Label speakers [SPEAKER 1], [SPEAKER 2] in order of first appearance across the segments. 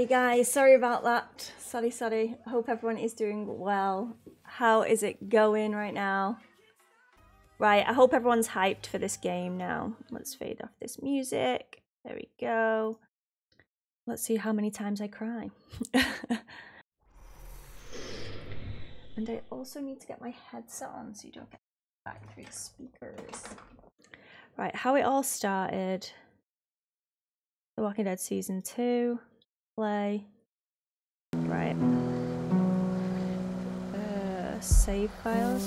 [SPEAKER 1] Hey guys, sorry about that. Sorry, sorry. Hope everyone is doing well. How is it going right now? Right, I hope everyone's hyped for this game now. Let's fade off this music. There we go. Let's see how many times I cry. and I also need to get my headset on so you don't get back through the speakers. Right, how it all started. The Walking Dead Season 2. Play. Right. Uh, save files.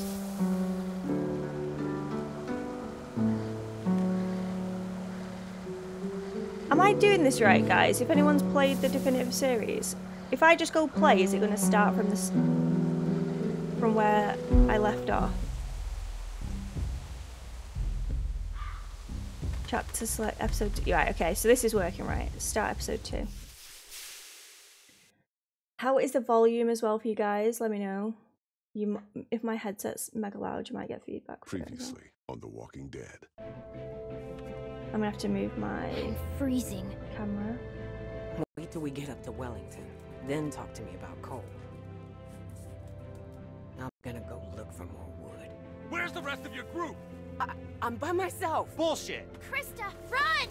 [SPEAKER 1] Am I doing this right, guys? If anyone's played the definitive series, if I just go play, is it going to start from this, from where I left off? Chapter select episode two. Right, okay, so this is working right. Start episode two. How is the volume as well for you guys? Let me know. You, if my headset's mega loud, you might get feedback.
[SPEAKER 2] Previously on The Walking Dead.
[SPEAKER 1] I'm gonna have to move my
[SPEAKER 3] I'm freezing.
[SPEAKER 1] camera.
[SPEAKER 4] Wait till we get up to Wellington, then talk to me about coal. Now I'm gonna go look for more wood.
[SPEAKER 5] Where's the rest of your group?
[SPEAKER 4] I, I'm by myself.
[SPEAKER 5] Bullshit.
[SPEAKER 3] Christa, run!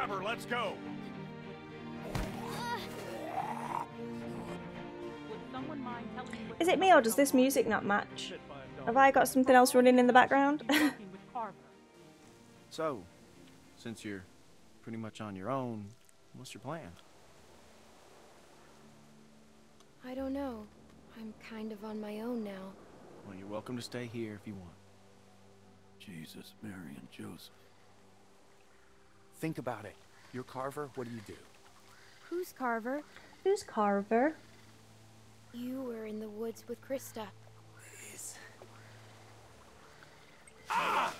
[SPEAKER 5] Grab her. Let's go.
[SPEAKER 1] Is it me or does this music not match? Have I got something else running in the background?
[SPEAKER 6] So, since you're pretty much on your own, what's your plan?
[SPEAKER 3] I don't know. I'm kind of on my own now.
[SPEAKER 6] Well, you're welcome to stay here if you want.
[SPEAKER 5] Jesus, Mary, and Joseph.
[SPEAKER 6] Think about it. You're Carver, what do you do?
[SPEAKER 3] Who's Carver?
[SPEAKER 1] Who's Carver?
[SPEAKER 3] You were in the woods with Christa.
[SPEAKER 6] Please. Ah!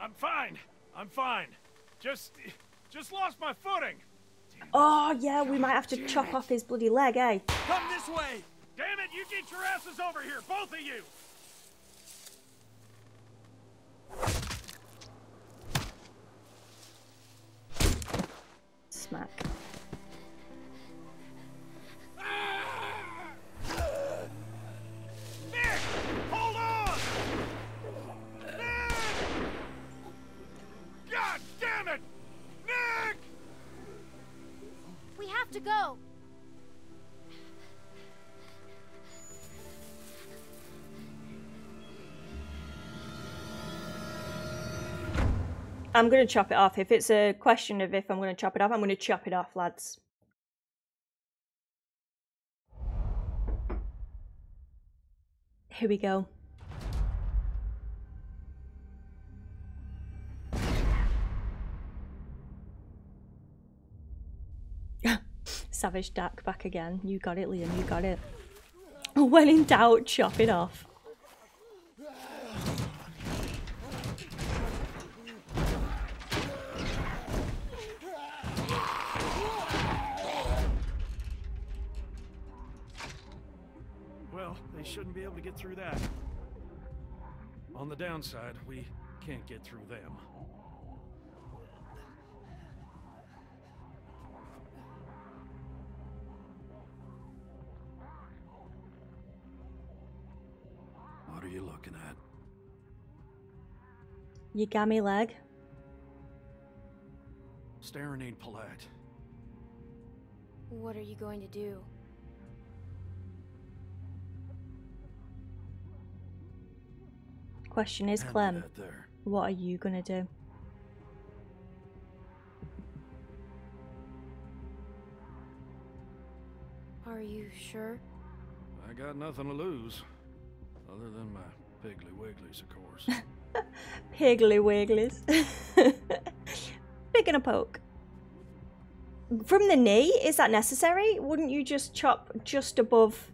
[SPEAKER 5] I'm fine. I'm fine. Just, just lost my footing.
[SPEAKER 1] Oh yeah, we might have to chop off his bloody leg, eh?
[SPEAKER 5] Come this way. Damn it! You get your asses over here, both of you.
[SPEAKER 1] Smack. I'm gonna chop it off. If it's a question of if I'm gonna chop it off, I'm gonna chop it off, lads. Here we go. Savage Dak back again. You got it, Liam. You got it. When in doubt, chop it off.
[SPEAKER 5] Well, they shouldn't be able to get through that. On the downside, we can't get through them. What are you looking at?
[SPEAKER 1] You got me leg.
[SPEAKER 5] Staring ain't polite.
[SPEAKER 3] What are you going to do?
[SPEAKER 1] Question is, Clem, what are you gonna do?
[SPEAKER 3] Are you sure?
[SPEAKER 5] I got nothing to lose. Other than my Piggly Wigglies, of course.
[SPEAKER 1] Piggly Wigglies. Big and a poke. From the knee, is that necessary? Wouldn't you just chop just above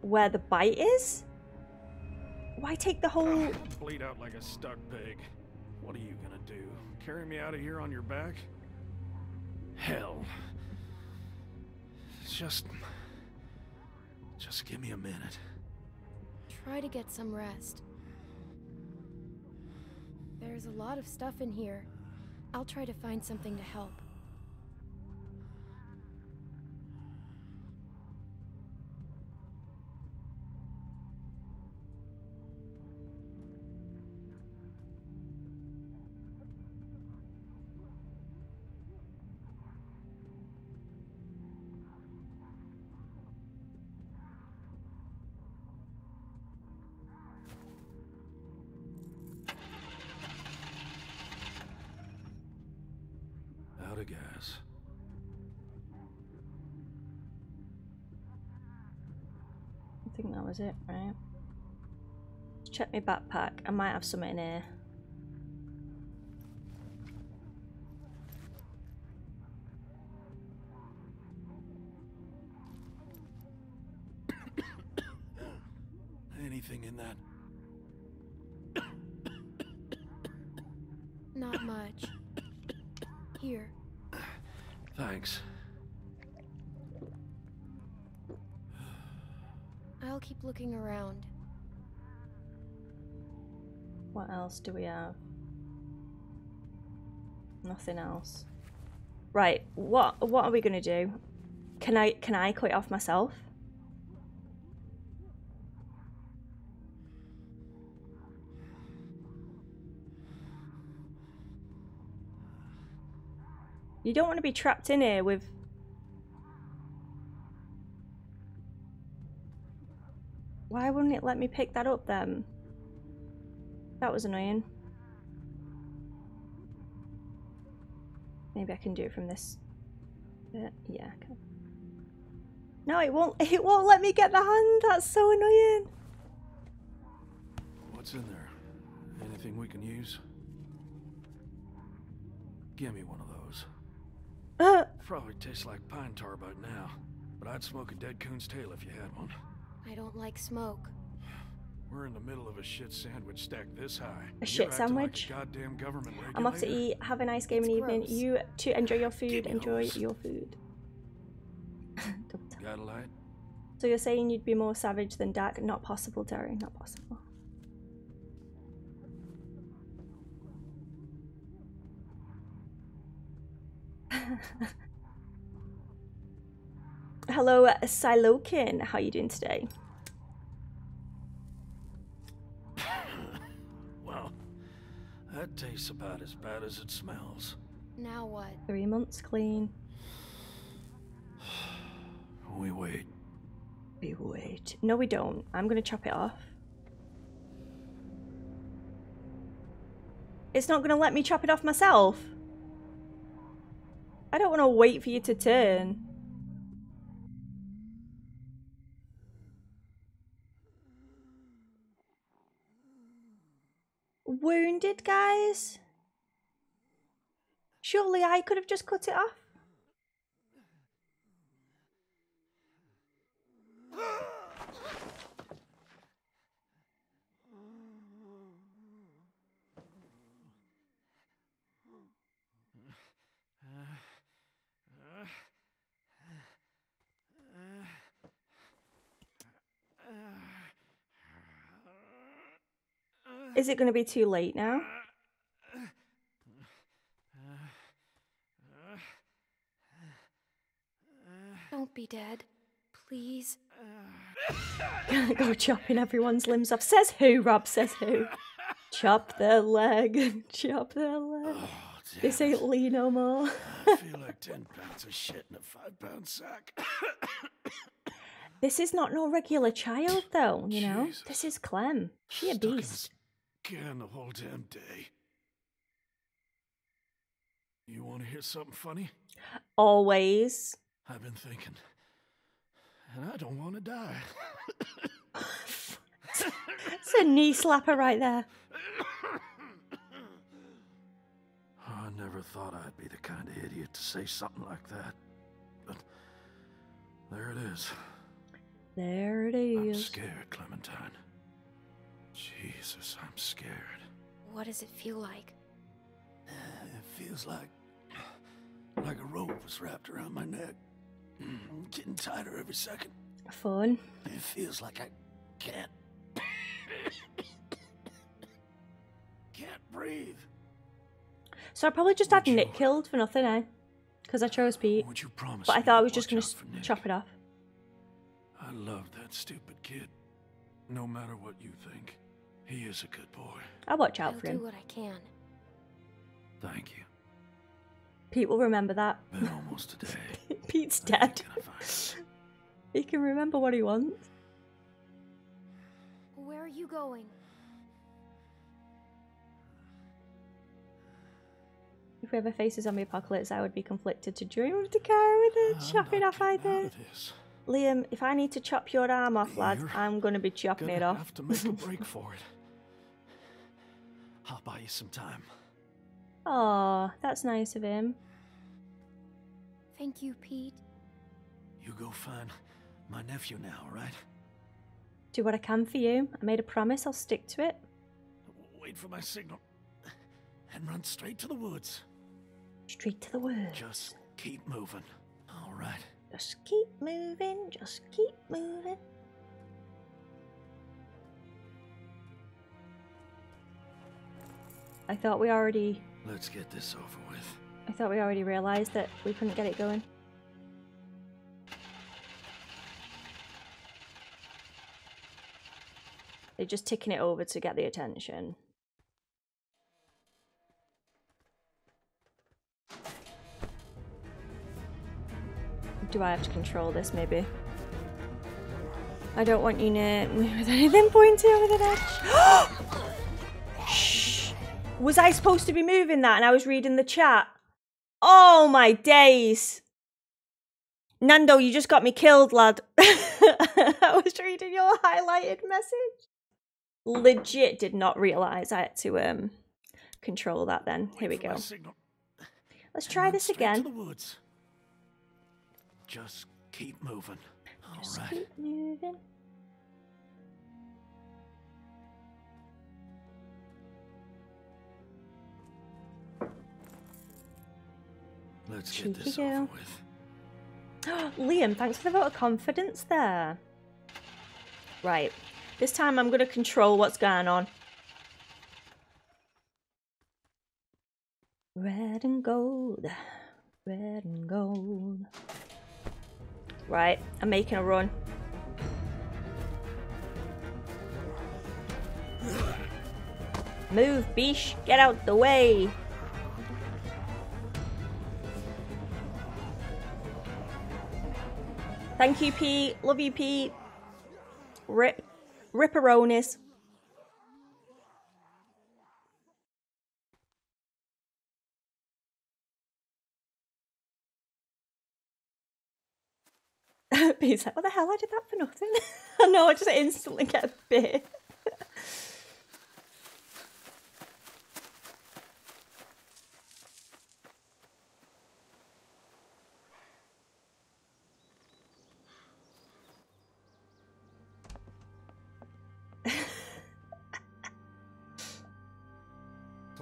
[SPEAKER 1] where the bite is? Why take the whole...
[SPEAKER 5] Ugh, bleed out like a stuck pig. What are you gonna do? Carry me out of here on your back? Hell. Just. Just give me a minute.
[SPEAKER 3] Try to get some rest. There's a lot of stuff in here. I'll try to find something to help.
[SPEAKER 1] Was it, right? Check my backpack. I might have something in here.
[SPEAKER 3] Looking around.
[SPEAKER 1] What else do we have? Nothing else. Right, what what are we gonna do? Can I can I cut it off myself? You don't want to be trapped in here with Why wouldn't it let me pick that up then? That was annoying. Maybe I can do it from this. bit. yeah. I can. No, it won't. It won't let me get the hand. That's so annoying.
[SPEAKER 5] What's in there? Anything we can use? Give me one of those.
[SPEAKER 1] Uh,
[SPEAKER 5] Probably tastes like pine tar by now, but I'd smoke a dead coon's tail if you had one.
[SPEAKER 3] I don't like smoke.
[SPEAKER 5] We're in the middle of a shit sandwich stacked this high. A
[SPEAKER 1] shit sandwich?
[SPEAKER 5] Like a goddamn government
[SPEAKER 1] I'm off to eat. Have a nice gaming
[SPEAKER 3] It's
[SPEAKER 1] evening.
[SPEAKER 3] gross.
[SPEAKER 1] You to enjoy your food. Enjoy
[SPEAKER 5] those.
[SPEAKER 1] your food.
[SPEAKER 5] Got a light?
[SPEAKER 1] so you're saying you'd be more savage than Dak? Not possible, Terry. Not possible. Hello, uh, Silokin. How are you doing today?
[SPEAKER 5] That tastes about as bad as it smells.
[SPEAKER 3] Now what?
[SPEAKER 1] Three months clean.
[SPEAKER 5] We wait.
[SPEAKER 1] We wait. No, we don't. I'm gonna chop it off. It's not gonna let me chop it off myself. I don't want to wait for you to turn. Wounded, guys? Surely I could have just cut it off. Is it going to be too late now?
[SPEAKER 3] Don't be dead. Please.
[SPEAKER 1] Gonna go chopping everyone's limbs off. Says who, Rob? Says who? Chop their leg. Chop their leg.
[SPEAKER 5] Oh,
[SPEAKER 1] This ain't Lee no more.
[SPEAKER 5] I feel like 10 pounds of shit in a 5 pound sack.
[SPEAKER 1] This is not no regular child, though, you know?
[SPEAKER 5] Jesus.
[SPEAKER 1] This is Clem. She a
[SPEAKER 5] Stuck in
[SPEAKER 1] beast.
[SPEAKER 5] Can the whole damn day. You want to hear something funny?
[SPEAKER 1] Always.
[SPEAKER 5] I've been thinking. And I don't want to die.
[SPEAKER 1] It's a knee slapper right there.
[SPEAKER 5] I never thought I'd be the kind of idiot to say something like that. But there it is.
[SPEAKER 1] There it is.
[SPEAKER 5] I'm scared, Clementine. Jesus, I'm scared.
[SPEAKER 3] What does it feel like?
[SPEAKER 5] It feels like like a rope was wrapped around my neck. I'm Getting tighter every second.
[SPEAKER 1] Fun.
[SPEAKER 5] It feels like I can't. can't breathe.
[SPEAKER 1] So I probably just had
[SPEAKER 5] Would
[SPEAKER 1] Nick killed for nothing, eh? Because I chose Pete.
[SPEAKER 5] Would you promise?
[SPEAKER 1] But I thought I was just going to chop it off.
[SPEAKER 5] I love that stupid kid. No matter what you think, he is a good boy.
[SPEAKER 1] I'll watch out
[SPEAKER 3] I'll
[SPEAKER 1] for
[SPEAKER 3] do what I can.
[SPEAKER 5] Thank you.
[SPEAKER 1] Pete will remember that.
[SPEAKER 5] Been almost a day.
[SPEAKER 1] Pete's
[SPEAKER 5] I
[SPEAKER 1] dead. He can remember what he wants.
[SPEAKER 3] Where are you going?
[SPEAKER 1] If we ever face a zombie apocalypse, I would be conflicted to dream of Dakara with a
[SPEAKER 5] I'm
[SPEAKER 1] chopping off
[SPEAKER 5] getting out
[SPEAKER 1] either. Liam, if I need to chop your arm off, lad,
[SPEAKER 5] You're
[SPEAKER 1] I'm going to be chopping
[SPEAKER 5] Gonna
[SPEAKER 1] it off.
[SPEAKER 5] have to make a break for it. I'll buy you some time.
[SPEAKER 1] Oh, that's nice of him.
[SPEAKER 3] Thank you, Pete.
[SPEAKER 5] You go find my nephew now, all right?
[SPEAKER 1] Do what I can for you. I made a promise, I'll stick to it.
[SPEAKER 5] Wait for my signal. And run straight to the woods.
[SPEAKER 1] Straight to the woods.
[SPEAKER 5] Just keep moving. All right.
[SPEAKER 1] Just keep moving, just keep moving. I thought we already
[SPEAKER 5] Let's get this over with.
[SPEAKER 1] I thought we already realised that we couldn't get it going. They're just ticking it over to get the attention. Do I have to control this maybe? I don't want you near me with anything pointy over the edge. Was I supposed to be moving that and I was reading the chat? Oh my days. Nando, you just got me killed, lad. I was reading your highlighted message. Legit did not realise I had to um control that then. Here we
[SPEAKER 5] Wait for my
[SPEAKER 1] go. Let's try this again.
[SPEAKER 5] To the woods. Just keep moving. All right.
[SPEAKER 1] Just keep moving.
[SPEAKER 5] Let's
[SPEAKER 1] Cheeky
[SPEAKER 5] get this
[SPEAKER 1] girl.
[SPEAKER 5] over with.
[SPEAKER 1] Liam, thanks for the vote of confidence there. Right. This time I'm going to control what's going on. Red and gold. Red and gold. Right. I'm making a run. Move, Bish. Get out the way. Thank you, Pete. Love you, Pete. Rip, ripperonis. Pete's like, what the hell? I did that for nothing. I know, I just instantly get a bit.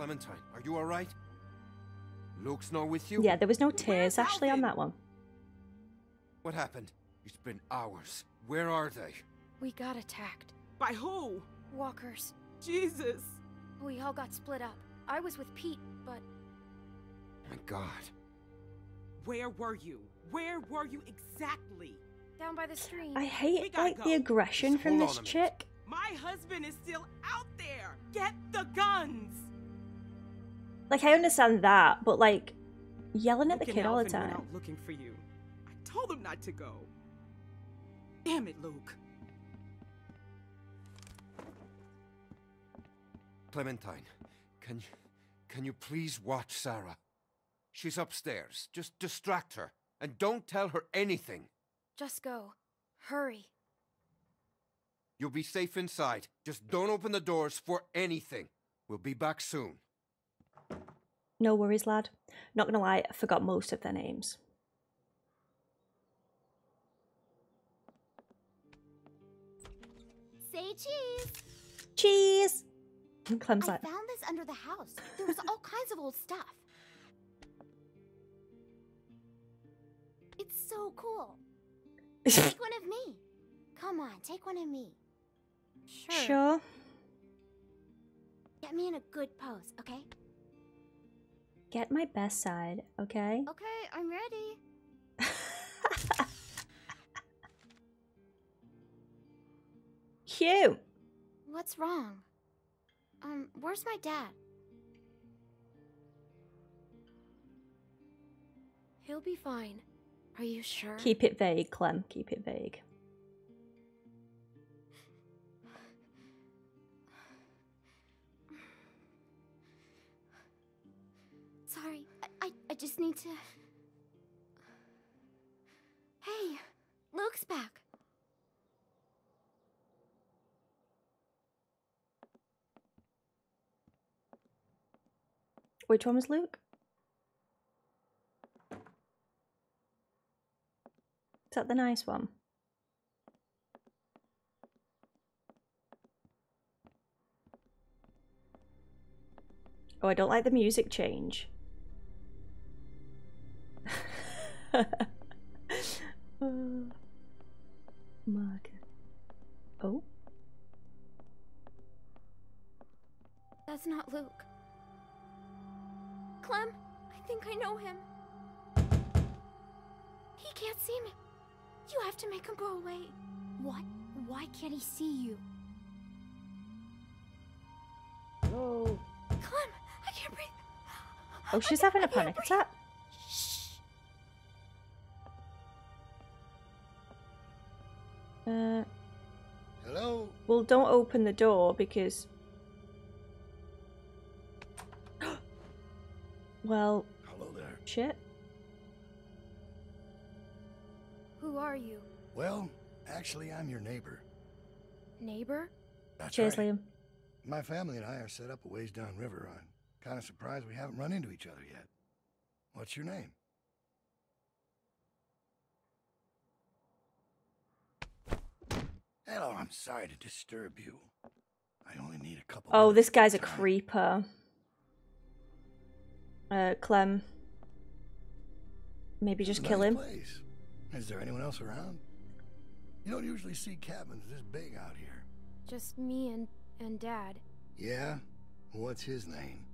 [SPEAKER 7] Clementine, are you alright? Luke's not with you?
[SPEAKER 1] Yeah, there was no tears actually on that one.
[SPEAKER 7] What happened? It's been hours. Where are they?
[SPEAKER 3] We got attacked.
[SPEAKER 8] By who?
[SPEAKER 3] Walkers.
[SPEAKER 8] Jesus.
[SPEAKER 3] We all got split up. I was with Pete, but
[SPEAKER 7] My god.
[SPEAKER 8] Where were you? Where were you exactly?
[SPEAKER 3] down by the stream.
[SPEAKER 1] I hate
[SPEAKER 8] gotta
[SPEAKER 1] like the aggression
[SPEAKER 7] Just
[SPEAKER 1] from this
[SPEAKER 7] on a minute.
[SPEAKER 1] chick.
[SPEAKER 8] My husband is still out there. Get the guns.
[SPEAKER 1] Like I understand that, but like yelling at the kid all the
[SPEAKER 8] Alvin went
[SPEAKER 1] time.
[SPEAKER 8] out looking for you. I told them not to go. Damn it, Luke.
[SPEAKER 7] Clementine, can you can you please watch Sarah? She's upstairs. Just distract her. And don't tell her anything.
[SPEAKER 3] Just go. Hurry.
[SPEAKER 7] You'll be safe inside. Just don't open the doors for anything. We'll be back soon.
[SPEAKER 1] No worries, lad. Not gonna lie, I forgot most of their names.
[SPEAKER 9] Say cheese.
[SPEAKER 1] Cheese! Clem's
[SPEAKER 9] I
[SPEAKER 1] like,
[SPEAKER 9] found this under the house. There was all kinds of old stuff. It's so cool. Make one of me. Come on, take one of me.
[SPEAKER 3] Sure.
[SPEAKER 1] Sure.
[SPEAKER 9] Get me in a good pose, okay?
[SPEAKER 1] Get my best side, okay?
[SPEAKER 9] Okay, I'm ready.
[SPEAKER 1] Cute.
[SPEAKER 9] What's wrong? Um, where's my dad?
[SPEAKER 3] He'll be fine. Are you sure?
[SPEAKER 1] Keep it vague, Clem. Keep it vague.
[SPEAKER 9] I, I, just need to. Hey, Luke's back.
[SPEAKER 1] Which one was Luke? Is that the nice one? Oh, I don't like the music change. oh. Mark. Oh.
[SPEAKER 3] That's not Luke.
[SPEAKER 9] Clem, I think I know him. He can't see me. You have to make him go away. What? Why can't he see you?
[SPEAKER 1] Oh.
[SPEAKER 9] Clem, I can't breathe.
[SPEAKER 1] Oh, she's having a panic attack. Uh,
[SPEAKER 10] Hello?
[SPEAKER 1] well, don't open the door because. well,
[SPEAKER 10] Hello there.
[SPEAKER 1] shit.
[SPEAKER 3] Who are you?
[SPEAKER 10] Well, actually, I'm your neighbor.
[SPEAKER 3] Neighbor?
[SPEAKER 10] That's
[SPEAKER 1] Cheers,
[SPEAKER 10] right.
[SPEAKER 1] Liam.
[SPEAKER 10] My family and I are set up a ways downriver. I'm kind of surprised we haven't run into each other yet. What's your name? Hello, I'm sorry to disturb you. I only need a couple.
[SPEAKER 1] Oh, this guy's a
[SPEAKER 10] time.
[SPEAKER 1] creeper. Uh, Clem. Maybe
[SPEAKER 10] This
[SPEAKER 1] just kill
[SPEAKER 10] nice
[SPEAKER 1] him.
[SPEAKER 10] Place. Is there anyone else around? You don't usually see cabins this big out here.
[SPEAKER 3] Just me and and Dad.
[SPEAKER 10] Yeah? What's his name?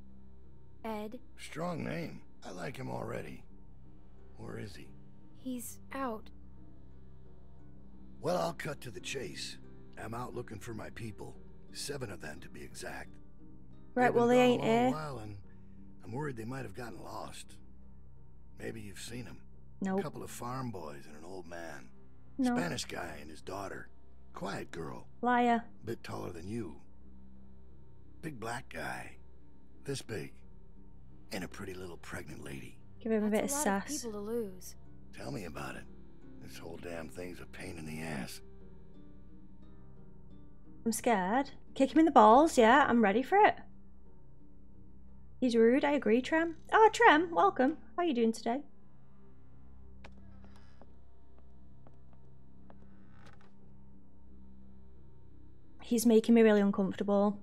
[SPEAKER 3] Ed.
[SPEAKER 10] Strong name. I like him already. Where is he?
[SPEAKER 3] He's out.
[SPEAKER 10] Well, I'll cut to the chase. I'm out looking for my people. Seven of them, to be exact.
[SPEAKER 1] Right, well, they ain't
[SPEAKER 10] a long
[SPEAKER 1] here.
[SPEAKER 10] While, and I'm worried they might have gotten lost. Maybe you've seen them.
[SPEAKER 1] Nope.
[SPEAKER 10] A couple of farm boys and an old man.
[SPEAKER 1] No.
[SPEAKER 10] Spanish guy and his daughter. Quiet girl.
[SPEAKER 1] Liar.
[SPEAKER 10] Bit taller than you. Big black guy. This big. And a pretty little pregnant lady.
[SPEAKER 1] Give him a bit of
[SPEAKER 3] That's a of
[SPEAKER 1] sass.
[SPEAKER 3] people to lose.
[SPEAKER 10] Tell me about it. This whole damn thing's a pain in the ass.
[SPEAKER 1] I'm scared. Kick him in the balls, yeah, I'm ready for it. He's rude, I agree, Trem. Oh, Trem, welcome. How are you doing today? He's making me really uncomfortable.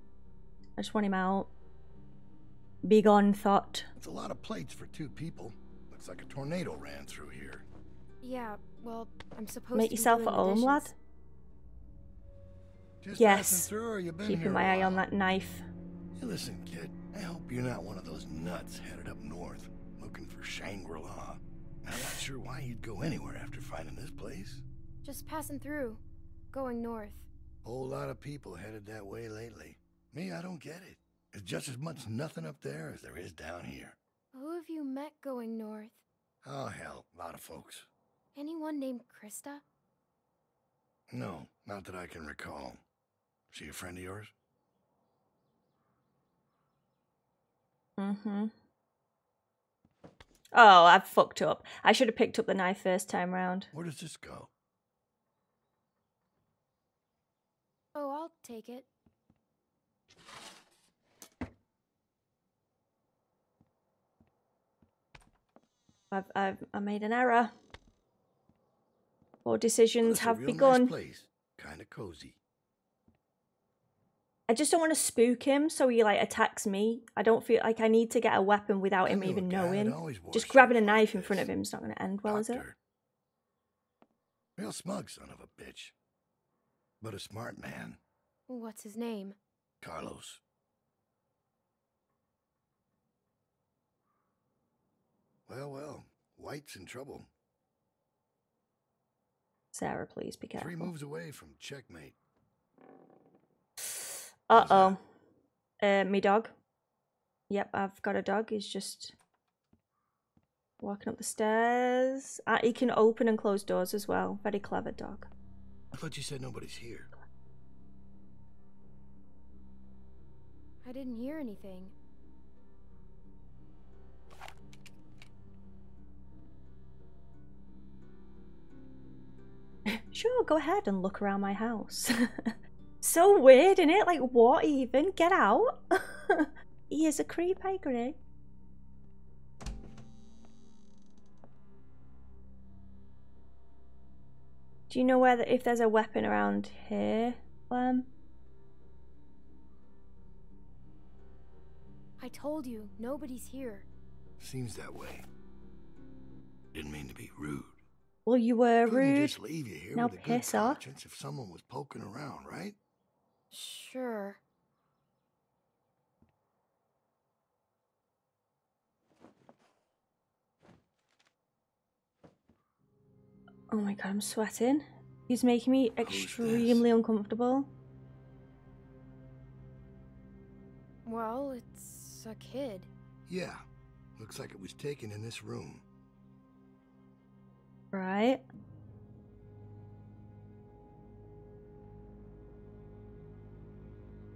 [SPEAKER 1] I just want him out. Be gone, thought.
[SPEAKER 10] It's a lot of plates for two people. Looks like a tornado ran through here.
[SPEAKER 3] Yeah, well, I'm supposed
[SPEAKER 1] Make
[SPEAKER 3] to be
[SPEAKER 1] yourself at home, lad.
[SPEAKER 10] Just
[SPEAKER 1] Yes.
[SPEAKER 10] passing through, or you been
[SPEAKER 1] Keeping my eye on that knife.
[SPEAKER 10] Hey, listen, kid. I hope you're not one of those nuts headed up north, looking for Shangri-La. I'm not sure why you'd go anywhere after finding this place.
[SPEAKER 3] Just passing through. Going north.
[SPEAKER 10] Whole lot of people headed that way lately. Me, I don't get it. There's just as much nothing up there as there is down here.
[SPEAKER 3] Who have you met going north?
[SPEAKER 10] Oh, hell, a lot of folks.
[SPEAKER 3] Anyone named Christa?
[SPEAKER 10] No, not that I can recall. She a friend of yours?
[SPEAKER 1] Mm-hmm. Oh, I've fucked up. I should have picked up the knife first time round.
[SPEAKER 10] Where does this go?
[SPEAKER 3] Oh, I'll take it.
[SPEAKER 1] I've, I've I made an error. Poor decisions
[SPEAKER 10] This
[SPEAKER 1] have begun.
[SPEAKER 10] Nice place. Kind of cozy.
[SPEAKER 1] I just don't want to spook him, so he like attacks me. I don't feel like I need to get a weapon without
[SPEAKER 10] I
[SPEAKER 1] him even knowing. Just grabbing a
[SPEAKER 10] like
[SPEAKER 1] knife in front of him is not going to end well, is it?
[SPEAKER 10] Doctor. Real smug son of a bitch. but a smart man.
[SPEAKER 3] What's his name?
[SPEAKER 10] Carlos. Well, well, White's in trouble.
[SPEAKER 1] Sarah, please be careful.
[SPEAKER 10] Three moves away from checkmate.
[SPEAKER 1] Uh oh. Uh, me dog. Yep, I've got a dog. He's just walking up the stairs. Uh, he can open and close doors as well. Very clever dog.
[SPEAKER 10] I thought you said nobody's here.
[SPEAKER 3] I didn't hear anything.
[SPEAKER 1] Sure, go ahead and look around my house. so weird, isn't it? Like, what even? Get out. he is a creep, I agree. Do you know whether if there's a weapon around here, Clem?
[SPEAKER 3] I told you, nobody's here.
[SPEAKER 10] Seems that way. Didn't mean to be rude.
[SPEAKER 1] Well, you were
[SPEAKER 10] Couldn't
[SPEAKER 1] rude.
[SPEAKER 10] just leave you here
[SPEAKER 1] Now
[SPEAKER 10] with a good
[SPEAKER 1] piss off.
[SPEAKER 10] if someone was poking around, right?
[SPEAKER 3] Sure.
[SPEAKER 1] Oh my god, I'm sweating. He's making me extremely uncomfortable.
[SPEAKER 3] Well, it's a kid.
[SPEAKER 10] Yeah. Looks like it was taken in this room.
[SPEAKER 1] Right.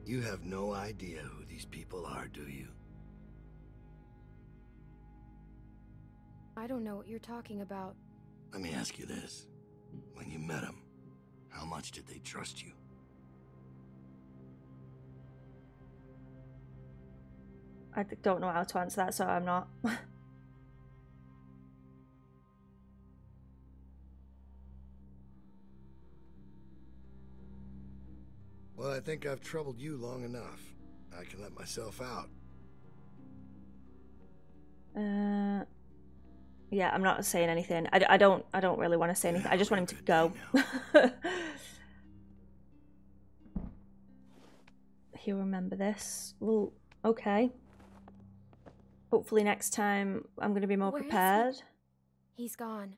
[SPEAKER 10] You have no idea who these people are, do you?
[SPEAKER 3] I don't know what you're talking about.
[SPEAKER 10] Let me ask you this. When you met them, how much did they trust you?
[SPEAKER 1] I don't know how to answer that, so I'm not.
[SPEAKER 10] Well, I think I've troubled you long enough. I can let myself out.
[SPEAKER 1] Uh, yeah, I'm not saying anything. I, d- I don't I don't really want to say anything. I just want him to go. He'll remember this. Well, okay. Hopefully next time I'm going to be more
[SPEAKER 9] Where is he?
[SPEAKER 1] prepared.
[SPEAKER 3] He's gone.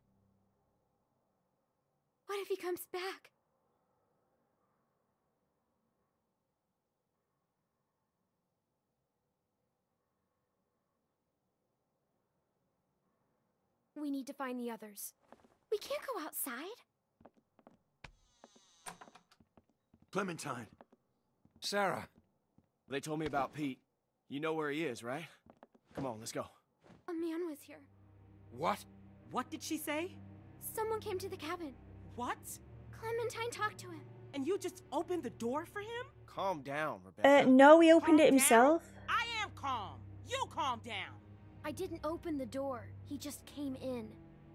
[SPEAKER 9] What if he comes back?
[SPEAKER 3] We need to find the others.
[SPEAKER 9] We can't go outside.
[SPEAKER 6] Clementine.
[SPEAKER 7] Sarah.
[SPEAKER 6] They told me about Pete. You know where he is, right? Come on, let's go.
[SPEAKER 9] A man was here.
[SPEAKER 7] What?
[SPEAKER 8] What did she say?
[SPEAKER 9] Someone came to the cabin.
[SPEAKER 8] What?
[SPEAKER 9] Clementine talked to him.
[SPEAKER 8] And you just opened the door for him?
[SPEAKER 6] Calm down, Rebecca.
[SPEAKER 1] Uh, no, he opened
[SPEAKER 8] Calm
[SPEAKER 1] it
[SPEAKER 8] down.
[SPEAKER 1] himself.
[SPEAKER 8] I am calm. You calm down.
[SPEAKER 3] I didn't open the door. He just came in.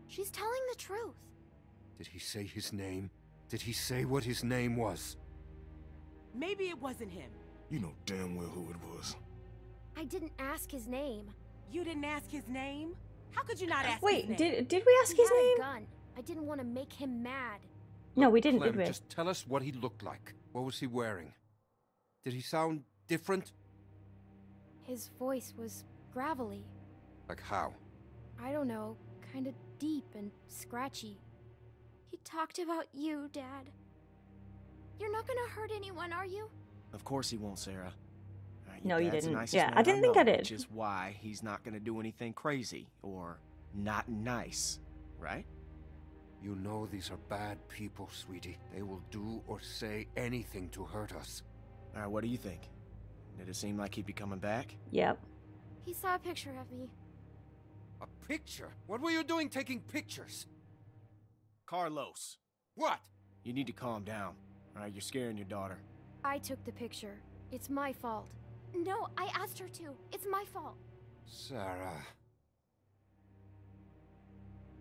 [SPEAKER 9] She's telling the truth.
[SPEAKER 7] Did he say his name? Did he say what his name was?
[SPEAKER 8] Maybe it wasn't him.
[SPEAKER 10] You know damn well who it was.
[SPEAKER 3] I didn't ask his name.
[SPEAKER 8] You didn't ask his name? How could you not ask his
[SPEAKER 1] Wait,
[SPEAKER 8] name?
[SPEAKER 1] did did we ask
[SPEAKER 3] he
[SPEAKER 1] his
[SPEAKER 3] had
[SPEAKER 1] name?
[SPEAKER 3] a gun. I didn't want to make him mad.
[SPEAKER 1] No, we didn't,
[SPEAKER 7] Clem,
[SPEAKER 1] did we?
[SPEAKER 7] just tell us what he looked like. What was he wearing? Did he sound different?
[SPEAKER 3] His voice was gravelly.
[SPEAKER 7] Like how?
[SPEAKER 3] I don't know, kind of deep and scratchy.
[SPEAKER 9] He talked about you, Dad. You're not gonna hurt anyone, are you?
[SPEAKER 6] Of course he won't, Sarah. Uh, your
[SPEAKER 1] No, you didn't.
[SPEAKER 6] nicest
[SPEAKER 1] Yeah, I didn't think I did.
[SPEAKER 6] Which is why he's not gonna do anything crazy or not nice, right?
[SPEAKER 7] You know these are bad people, sweetie. They will do or say anything to hurt us.
[SPEAKER 6] All right, what do you think? Did it seem like he'd be coming back?
[SPEAKER 1] Yep.
[SPEAKER 9] He saw a picture of me.
[SPEAKER 7] A picture? What were you doing taking pictures?
[SPEAKER 6] Carlos,
[SPEAKER 7] What?
[SPEAKER 6] you need to calm down. All right, you're scaring your daughter.
[SPEAKER 3] I took the picture. It's my fault.
[SPEAKER 9] No, I asked her to. It's my fault.
[SPEAKER 7] Sarah.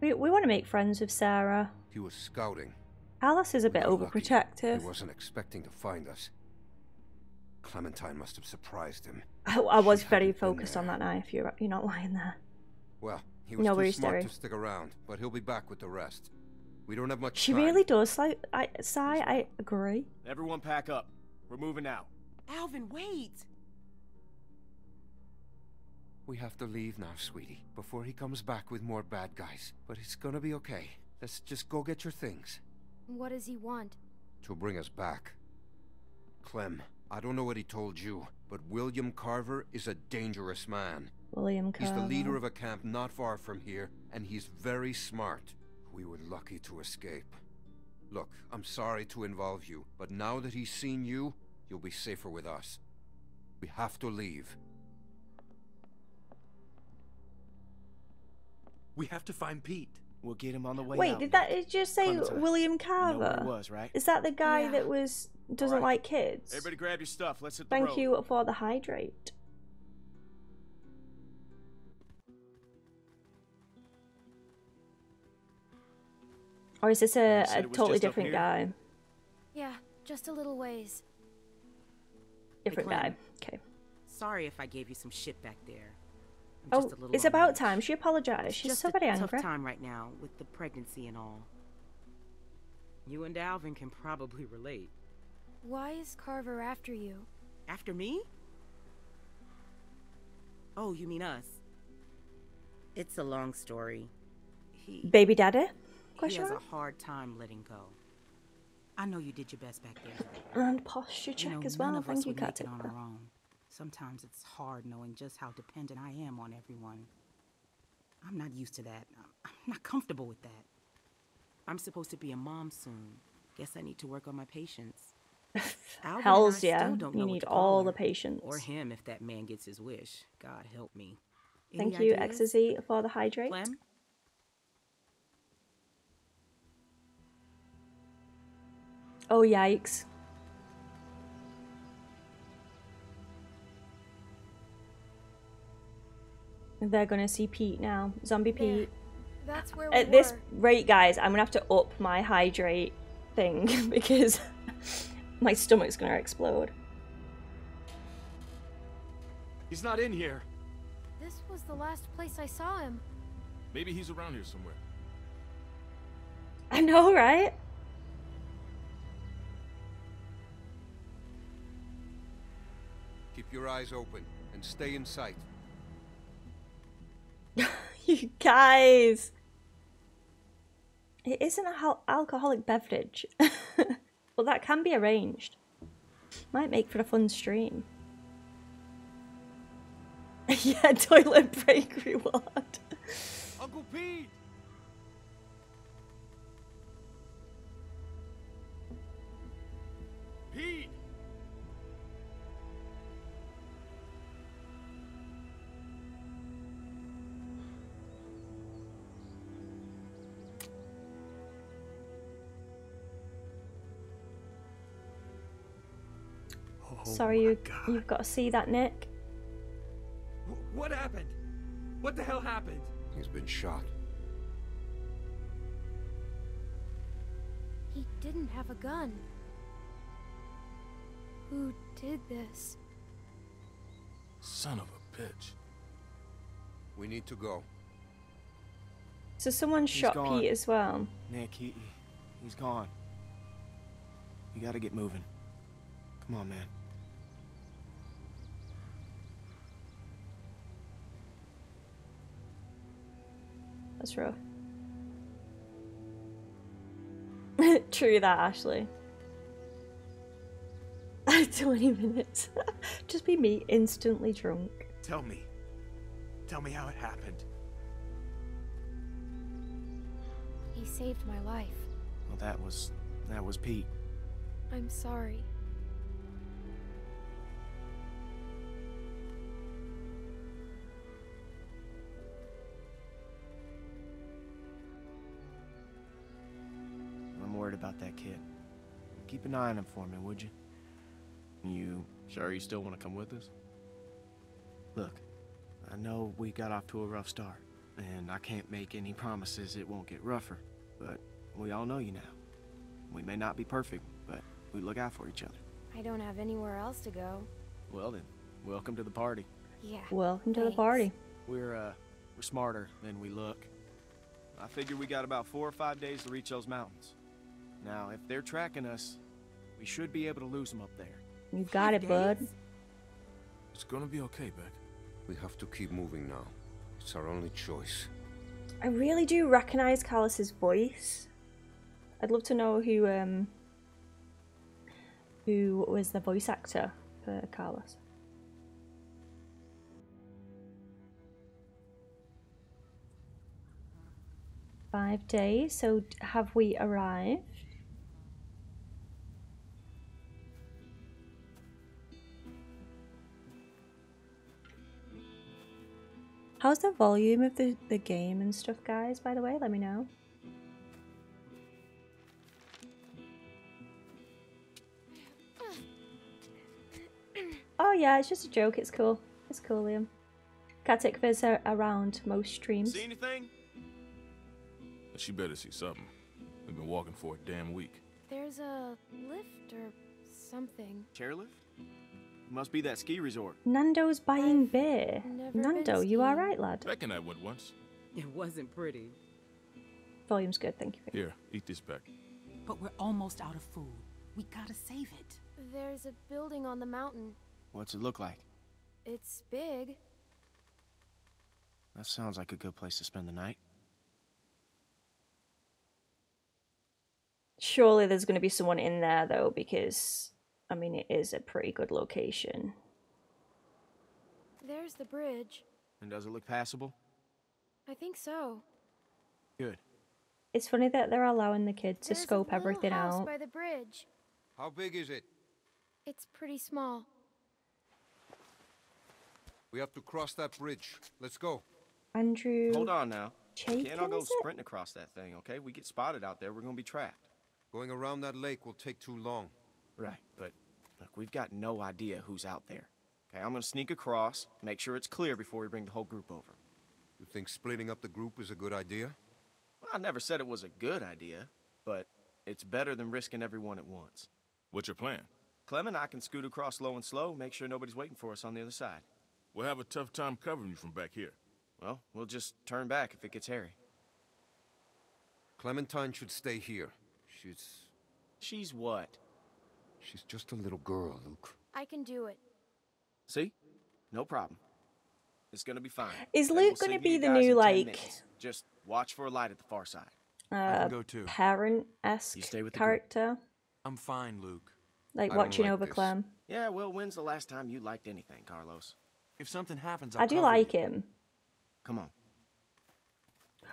[SPEAKER 1] We we want to make friends with Sarah.
[SPEAKER 7] He was scouting.
[SPEAKER 1] Alice is a bit
[SPEAKER 7] Got lucky.
[SPEAKER 1] overprotective.
[SPEAKER 7] He wasn't expecting to find us. Clementine must have surprised him.
[SPEAKER 1] I, I was
[SPEAKER 7] She
[SPEAKER 1] very focused on that knife. You're you're not lying there.
[SPEAKER 7] Well, he was
[SPEAKER 1] No
[SPEAKER 7] too smart
[SPEAKER 1] Terry.
[SPEAKER 7] to stick around, but he'll be back with the rest. We don't have much
[SPEAKER 1] She
[SPEAKER 7] time.
[SPEAKER 1] really does. Like, I sigh. I agree.
[SPEAKER 6] Everyone pack up. We're moving out.
[SPEAKER 4] Alvin, wait!
[SPEAKER 7] We have to leave now, sweetie, before he comes back with more bad guys. But it's gonna be okay. Let's just go get your things.
[SPEAKER 3] What does he want?
[SPEAKER 7] To bring us back. Clem, I don't know what he told you, but William Carver is a dangerous man.
[SPEAKER 1] William
[SPEAKER 7] He's the leader of a camp not far from here, and he's very smart. We were lucky to escape. Look, I'm sorry to involve you, but now that he's seen you, you'll be safer with us. We have to leave.
[SPEAKER 11] We have to find Pete.
[SPEAKER 6] We'll get him on the way
[SPEAKER 1] Wait,
[SPEAKER 6] out.
[SPEAKER 1] did that it just say
[SPEAKER 6] Clementine,
[SPEAKER 1] William
[SPEAKER 6] You know where
[SPEAKER 1] Carver?
[SPEAKER 6] he was, right?
[SPEAKER 1] Is that the guy
[SPEAKER 3] Yeah.
[SPEAKER 1] that was doesn't
[SPEAKER 6] Alright.
[SPEAKER 1] like kids?
[SPEAKER 6] Everybody grab your stuff. Let's hit the
[SPEAKER 1] Thank
[SPEAKER 6] road.
[SPEAKER 1] you for the hydrate. Or is this a,
[SPEAKER 6] um,
[SPEAKER 1] a totally different guy?
[SPEAKER 3] Yeah, just a little ways.
[SPEAKER 1] Different
[SPEAKER 4] Clem.
[SPEAKER 1] guy. Okay.
[SPEAKER 4] Sorry if I gave you some shit back there. I'm
[SPEAKER 1] Oh,
[SPEAKER 4] just a oh, little
[SPEAKER 1] it's about
[SPEAKER 4] on edge.
[SPEAKER 1] time. She apologized.
[SPEAKER 4] It's
[SPEAKER 1] She's
[SPEAKER 4] just
[SPEAKER 1] so
[SPEAKER 4] a
[SPEAKER 1] very
[SPEAKER 4] tough time right now with the pregnancy and all. You and Alvin can probably relate.
[SPEAKER 3] Why is Carver after you?
[SPEAKER 4] After me? Oh, you mean us? It's a long story. He
[SPEAKER 1] Baby daddy?
[SPEAKER 4] He has a hard time letting go. I know you did your best back there.
[SPEAKER 1] And posture check
[SPEAKER 4] you know,
[SPEAKER 1] as
[SPEAKER 4] none
[SPEAKER 1] well.
[SPEAKER 4] of
[SPEAKER 1] Thank
[SPEAKER 4] us
[SPEAKER 1] you,
[SPEAKER 4] would make it on our own. Sometimes it's hard knowing just how dependent I am on everyone. I'm not used to that. I'm- not comfortable with that. I'm supposed to be a mom soon. Guess I need to work on my patience. Alvin and I
[SPEAKER 1] Hells yeah.
[SPEAKER 4] don't
[SPEAKER 1] You need all the patience.
[SPEAKER 4] Or him if that man gets his wish. God help me. Any
[SPEAKER 1] Thank you,
[SPEAKER 4] ideas?
[SPEAKER 1] Ecstasy, for the hydrate.
[SPEAKER 4] Clem?
[SPEAKER 1] Oh, yikes. They're gonna see Pete now. Zombie
[SPEAKER 3] There.
[SPEAKER 1] Pete.
[SPEAKER 3] That's where we
[SPEAKER 1] At this rate, guys, I'm gonna have to up my hydrate thing because my stomach's gonna explode.
[SPEAKER 11] He's not in here.
[SPEAKER 3] This was the last place I saw him.
[SPEAKER 11] Maybe he's around here somewhere.
[SPEAKER 1] I know, right?
[SPEAKER 7] Keep your eyes open and stay in sight.
[SPEAKER 1] you guys. It isn't a hal- alcoholic beverage. well, that can be arranged. Might make for a fun stream. yeah, toilet break reward.
[SPEAKER 6] Uncle! Pete!
[SPEAKER 11] Sorry,
[SPEAKER 10] oh
[SPEAKER 1] you you've got to see that, Nick.
[SPEAKER 11] What happened? What the hell happened?
[SPEAKER 7] He's been shot.
[SPEAKER 3] He didn't have a gun. Who did this?
[SPEAKER 10] Son of a bitch.
[SPEAKER 7] We need to go.
[SPEAKER 1] So someone
[SPEAKER 6] He's
[SPEAKER 1] shot
[SPEAKER 6] gone.
[SPEAKER 1] Pete as well.
[SPEAKER 6] Nick, he, he's gone. You gotta get moving. Come on, man.
[SPEAKER 1] That's rough. True that, Ashley. 20 minutes. Just be me instantly drunk.
[SPEAKER 11] Tell me. Tell me how it happened.
[SPEAKER 3] He saved my life.
[SPEAKER 6] Well, that was, that was Pete.
[SPEAKER 3] I'm sorry.
[SPEAKER 6] I'm worried about that kid. Keep an eye on him for me, would you? You sure you still want to come with us? Look, I know we got off to a rough start, and I can't make any promises it won't get rougher, but we all know you now. We may not be perfect, but we look out for each other.
[SPEAKER 3] I don't have anywhere else to go.
[SPEAKER 6] Well then, welcome to the party.
[SPEAKER 3] Yeah.
[SPEAKER 1] Welcome to the party.
[SPEAKER 6] We're uh we're smarter than we look. I figure we got about four or five days to reach those mountains. Now, if they're tracking us, we should be able to lose them up there.
[SPEAKER 1] You got it, bud.
[SPEAKER 2] It's gonna be okay, Beck.
[SPEAKER 7] We have to keep moving now. It's our only choice.
[SPEAKER 1] I really do recognize Carlos's voice. I'd love to know who um who was the voice actor for Carlos. Five days. So have we arrived? How's the volume of the, the game and stuff, guys, by the way? Let me know. Oh yeah, it's just a joke. It's cool. It's cool, Liam. Katik is uh, around most streams.
[SPEAKER 6] See anything?
[SPEAKER 2] She better see something. We've been walking for a damn week.
[SPEAKER 3] There's a lift or something.
[SPEAKER 6] Chairlift? Must be that ski resort.
[SPEAKER 1] Nando's buying beer.
[SPEAKER 3] never been
[SPEAKER 1] Nando, you are right, lad?
[SPEAKER 2] Beck and I went once.
[SPEAKER 4] It wasn't pretty.
[SPEAKER 1] Volume's good, thank you.
[SPEAKER 2] Here, eat this, Beck.
[SPEAKER 4] But we're almost out of food. We gotta save it.
[SPEAKER 3] There's a building on the mountain.
[SPEAKER 6] What's it look like?
[SPEAKER 3] It's big.
[SPEAKER 6] That sounds like a good place to spend the night.
[SPEAKER 1] Surely there's going to be someone in there, though, because, I mean, it is a pretty good location.
[SPEAKER 3] There's the bridge.
[SPEAKER 6] And does it look passable?
[SPEAKER 3] I think so.
[SPEAKER 6] Good.
[SPEAKER 1] It's funny that they're allowing the kid to
[SPEAKER 3] There's a
[SPEAKER 1] scope
[SPEAKER 3] little
[SPEAKER 1] everything
[SPEAKER 3] house
[SPEAKER 1] out.
[SPEAKER 3] by the bridge.
[SPEAKER 7] How big is it?
[SPEAKER 3] It's pretty small.
[SPEAKER 7] We have to cross that bridge. Let's go.
[SPEAKER 1] Andrew.
[SPEAKER 6] Hold on now.
[SPEAKER 1] Chaikin,
[SPEAKER 6] Can't all go
[SPEAKER 1] is it?
[SPEAKER 6] sprinting across that thing, okay? We get spotted out there, we're gonna be trapped.
[SPEAKER 7] Going around that lake will take too long.
[SPEAKER 6] Right, but look, we've got no idea who's out there. Okay, I'm gonna sneak across, make sure it's clear before we bring the whole group over.
[SPEAKER 7] You think splitting up the group is a good idea?
[SPEAKER 6] Well, I never said it was a good idea, but it's better than risking everyone at once.
[SPEAKER 2] What's your plan?
[SPEAKER 6] Clem and I can scoot across low and slow, make sure nobody's waiting for us on the other side.
[SPEAKER 2] We'll have a tough time covering you from back here.
[SPEAKER 6] Well, we'll just turn back if it gets hairy.
[SPEAKER 7] Clementine should stay here. She's.
[SPEAKER 6] She's what?
[SPEAKER 7] She's just a little girl, Luke.
[SPEAKER 3] I can do it.
[SPEAKER 6] See? No problem. It's gonna be fine.
[SPEAKER 1] Is Luke
[SPEAKER 6] we'll
[SPEAKER 1] gonna be the new, like-
[SPEAKER 6] minutes. Just watch for a light at the far side.
[SPEAKER 1] Uh,
[SPEAKER 6] go too.
[SPEAKER 1] parent esque
[SPEAKER 6] You stay with the group.
[SPEAKER 1] character.
[SPEAKER 6] I'm fine, Luke.
[SPEAKER 1] Like watching over Clem.
[SPEAKER 6] Yeah, well, when's the last time you liked anything, Carlos? If something happens,
[SPEAKER 1] I do like him.
[SPEAKER 6] Come on.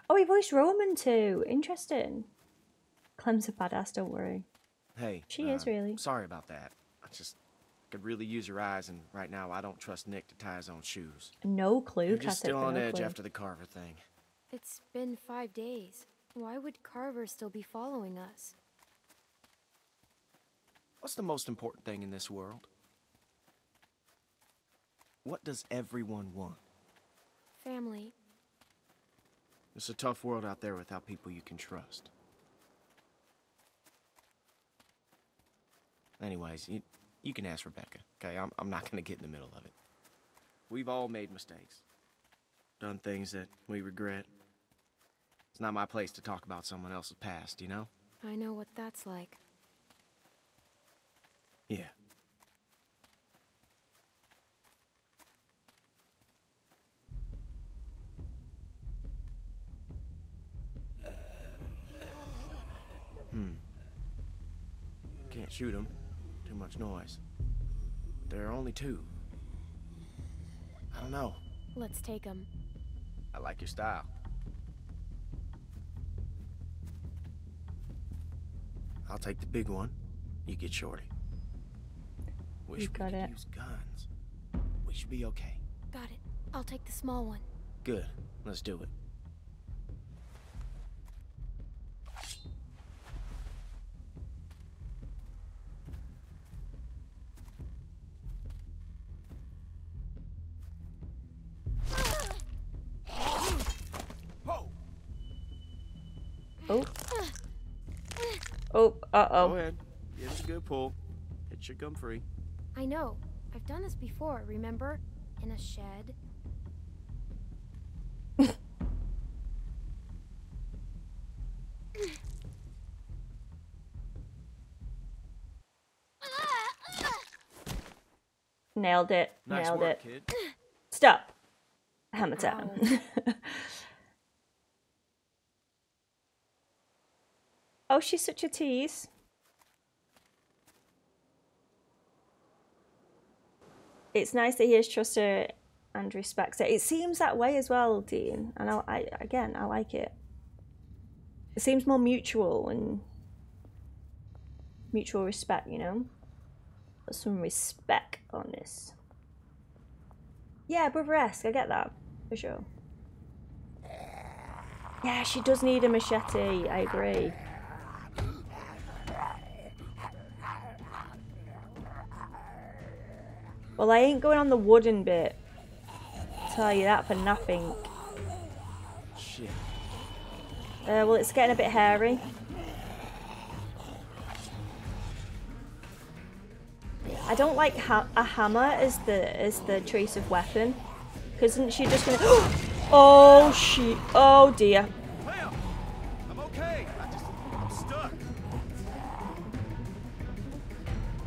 [SPEAKER 1] Oh, he voiced Roman too. Interesting. Clem's a badass, don't worry.
[SPEAKER 6] Hey.
[SPEAKER 1] She is
[SPEAKER 6] uh,
[SPEAKER 1] really.
[SPEAKER 6] Sorry about that. I just could really use your eyes, and right now I don't trust Nick to tie his own shoes.
[SPEAKER 1] No clue.
[SPEAKER 6] I'm just still on
[SPEAKER 1] no
[SPEAKER 6] edge
[SPEAKER 1] clue.
[SPEAKER 6] after the Carver thing.
[SPEAKER 3] It's been five days. Why would Carver still be following us?
[SPEAKER 6] What's the most important thing in this world? What does everyone want?
[SPEAKER 3] Family.
[SPEAKER 6] It's a tough world out there without people you can trust. Anyways, you, you can ask Rebecca, okay? I'm, I'm not gonna get in the middle of it. We've all made mistakes. Done things that we regret. It's not my place to talk about someone else's past, you know?
[SPEAKER 3] I know what that's like.
[SPEAKER 6] Yeah. Hmm. Can't shoot them. Too much noise. There are only two. I don't know.
[SPEAKER 3] Let's take them.
[SPEAKER 6] I like your style. I'll take the big one. You get Shorty. Wish
[SPEAKER 1] You
[SPEAKER 6] we
[SPEAKER 1] got
[SPEAKER 6] could
[SPEAKER 1] it.
[SPEAKER 6] use guns. We should be okay.
[SPEAKER 3] Got it. I'll take the small one.
[SPEAKER 6] Good. Let's do it.
[SPEAKER 1] Uh-oh.
[SPEAKER 6] Go ahead. Give a good pull. It should come free.
[SPEAKER 3] I know. I've done this before, remember? In a shed.
[SPEAKER 1] Nailed it.
[SPEAKER 6] Nice
[SPEAKER 1] Nailed
[SPEAKER 6] work,
[SPEAKER 1] it.
[SPEAKER 6] Kid.
[SPEAKER 1] Stop. Hammer down. oh, she's such a tease. It's nice that he has trust her and respects her. It seems that way as well, Dean. And I, I again, I like it. It seems more mutual and mutual respect, you know? Some respect on this. Yeah, brother-esque, I get that, for sure. Yeah, she does need a machete, I agree. Well, I ain't going on the wooden bit. Tell you that for nothing.
[SPEAKER 6] Shit.
[SPEAKER 1] Uh, well, it's getting a bit hairy. I don't like ha a hammer as the as the choice of weapon, because isn't she just gonna? oh she! Oh dear!
[SPEAKER 5] I'm okay. I just I'm stuck.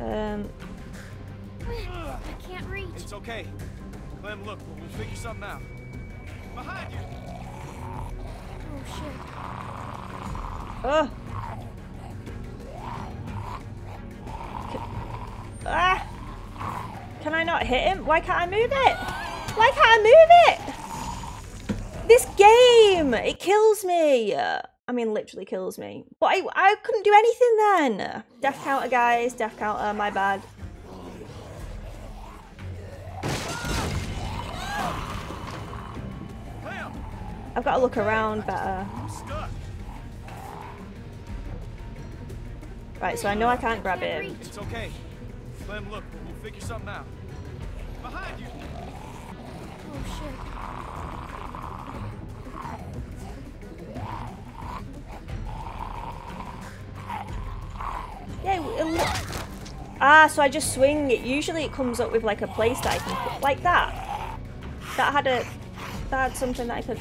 [SPEAKER 1] Um,
[SPEAKER 9] I can't reach.
[SPEAKER 5] It's okay. Clem, look, we'll figure something out. Behind you.
[SPEAKER 9] Oh shit.
[SPEAKER 1] oh. Ah! Can I not hit him? Why can't I move it? Why can't I move it? This game! It kills me! I mean, literally kills me. But I, I couldn't do anything then! Death counter, guys. Death counter, my bad. I've got to look around better. Right, so I know I can't grab him.
[SPEAKER 5] It's okay. Clem, look, we'll figure something out. Behind you.
[SPEAKER 9] Oh shit.
[SPEAKER 1] Yeah, Ah, so I just swing it. Usually it comes up with like a place that I can put, like that. That had a, that had something that I could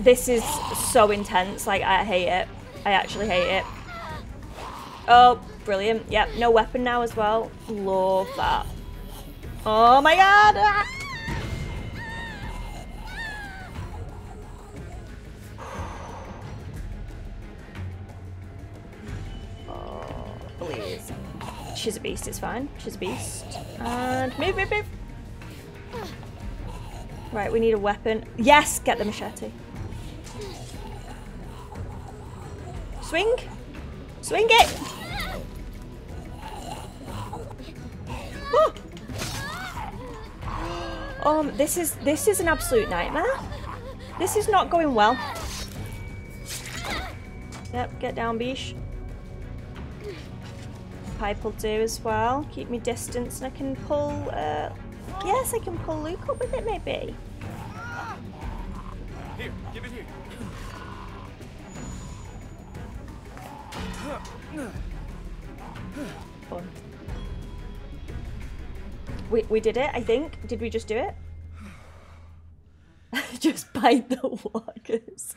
[SPEAKER 1] This is so intense, like I hate it. I actually hate it. Oh, brilliant. Yep, no weapon now as well. Love that. Oh my god! Ah! She's a beast, it's fine. She's a beast. And move, move, move. Right, we need a weapon. Yes, get the machete. Swing. Swing it. Oh. Um, this is this is an absolute nightmare. This is not going well. Yep, get down, Beesh. Pipe will do as well. Keep me distance, and I can pull. Uh, yes, I can pull Luke up with it, maybe.
[SPEAKER 5] Here, give it here.
[SPEAKER 1] Fun. We we did it. I think. Did we just do it? just bite the walkers.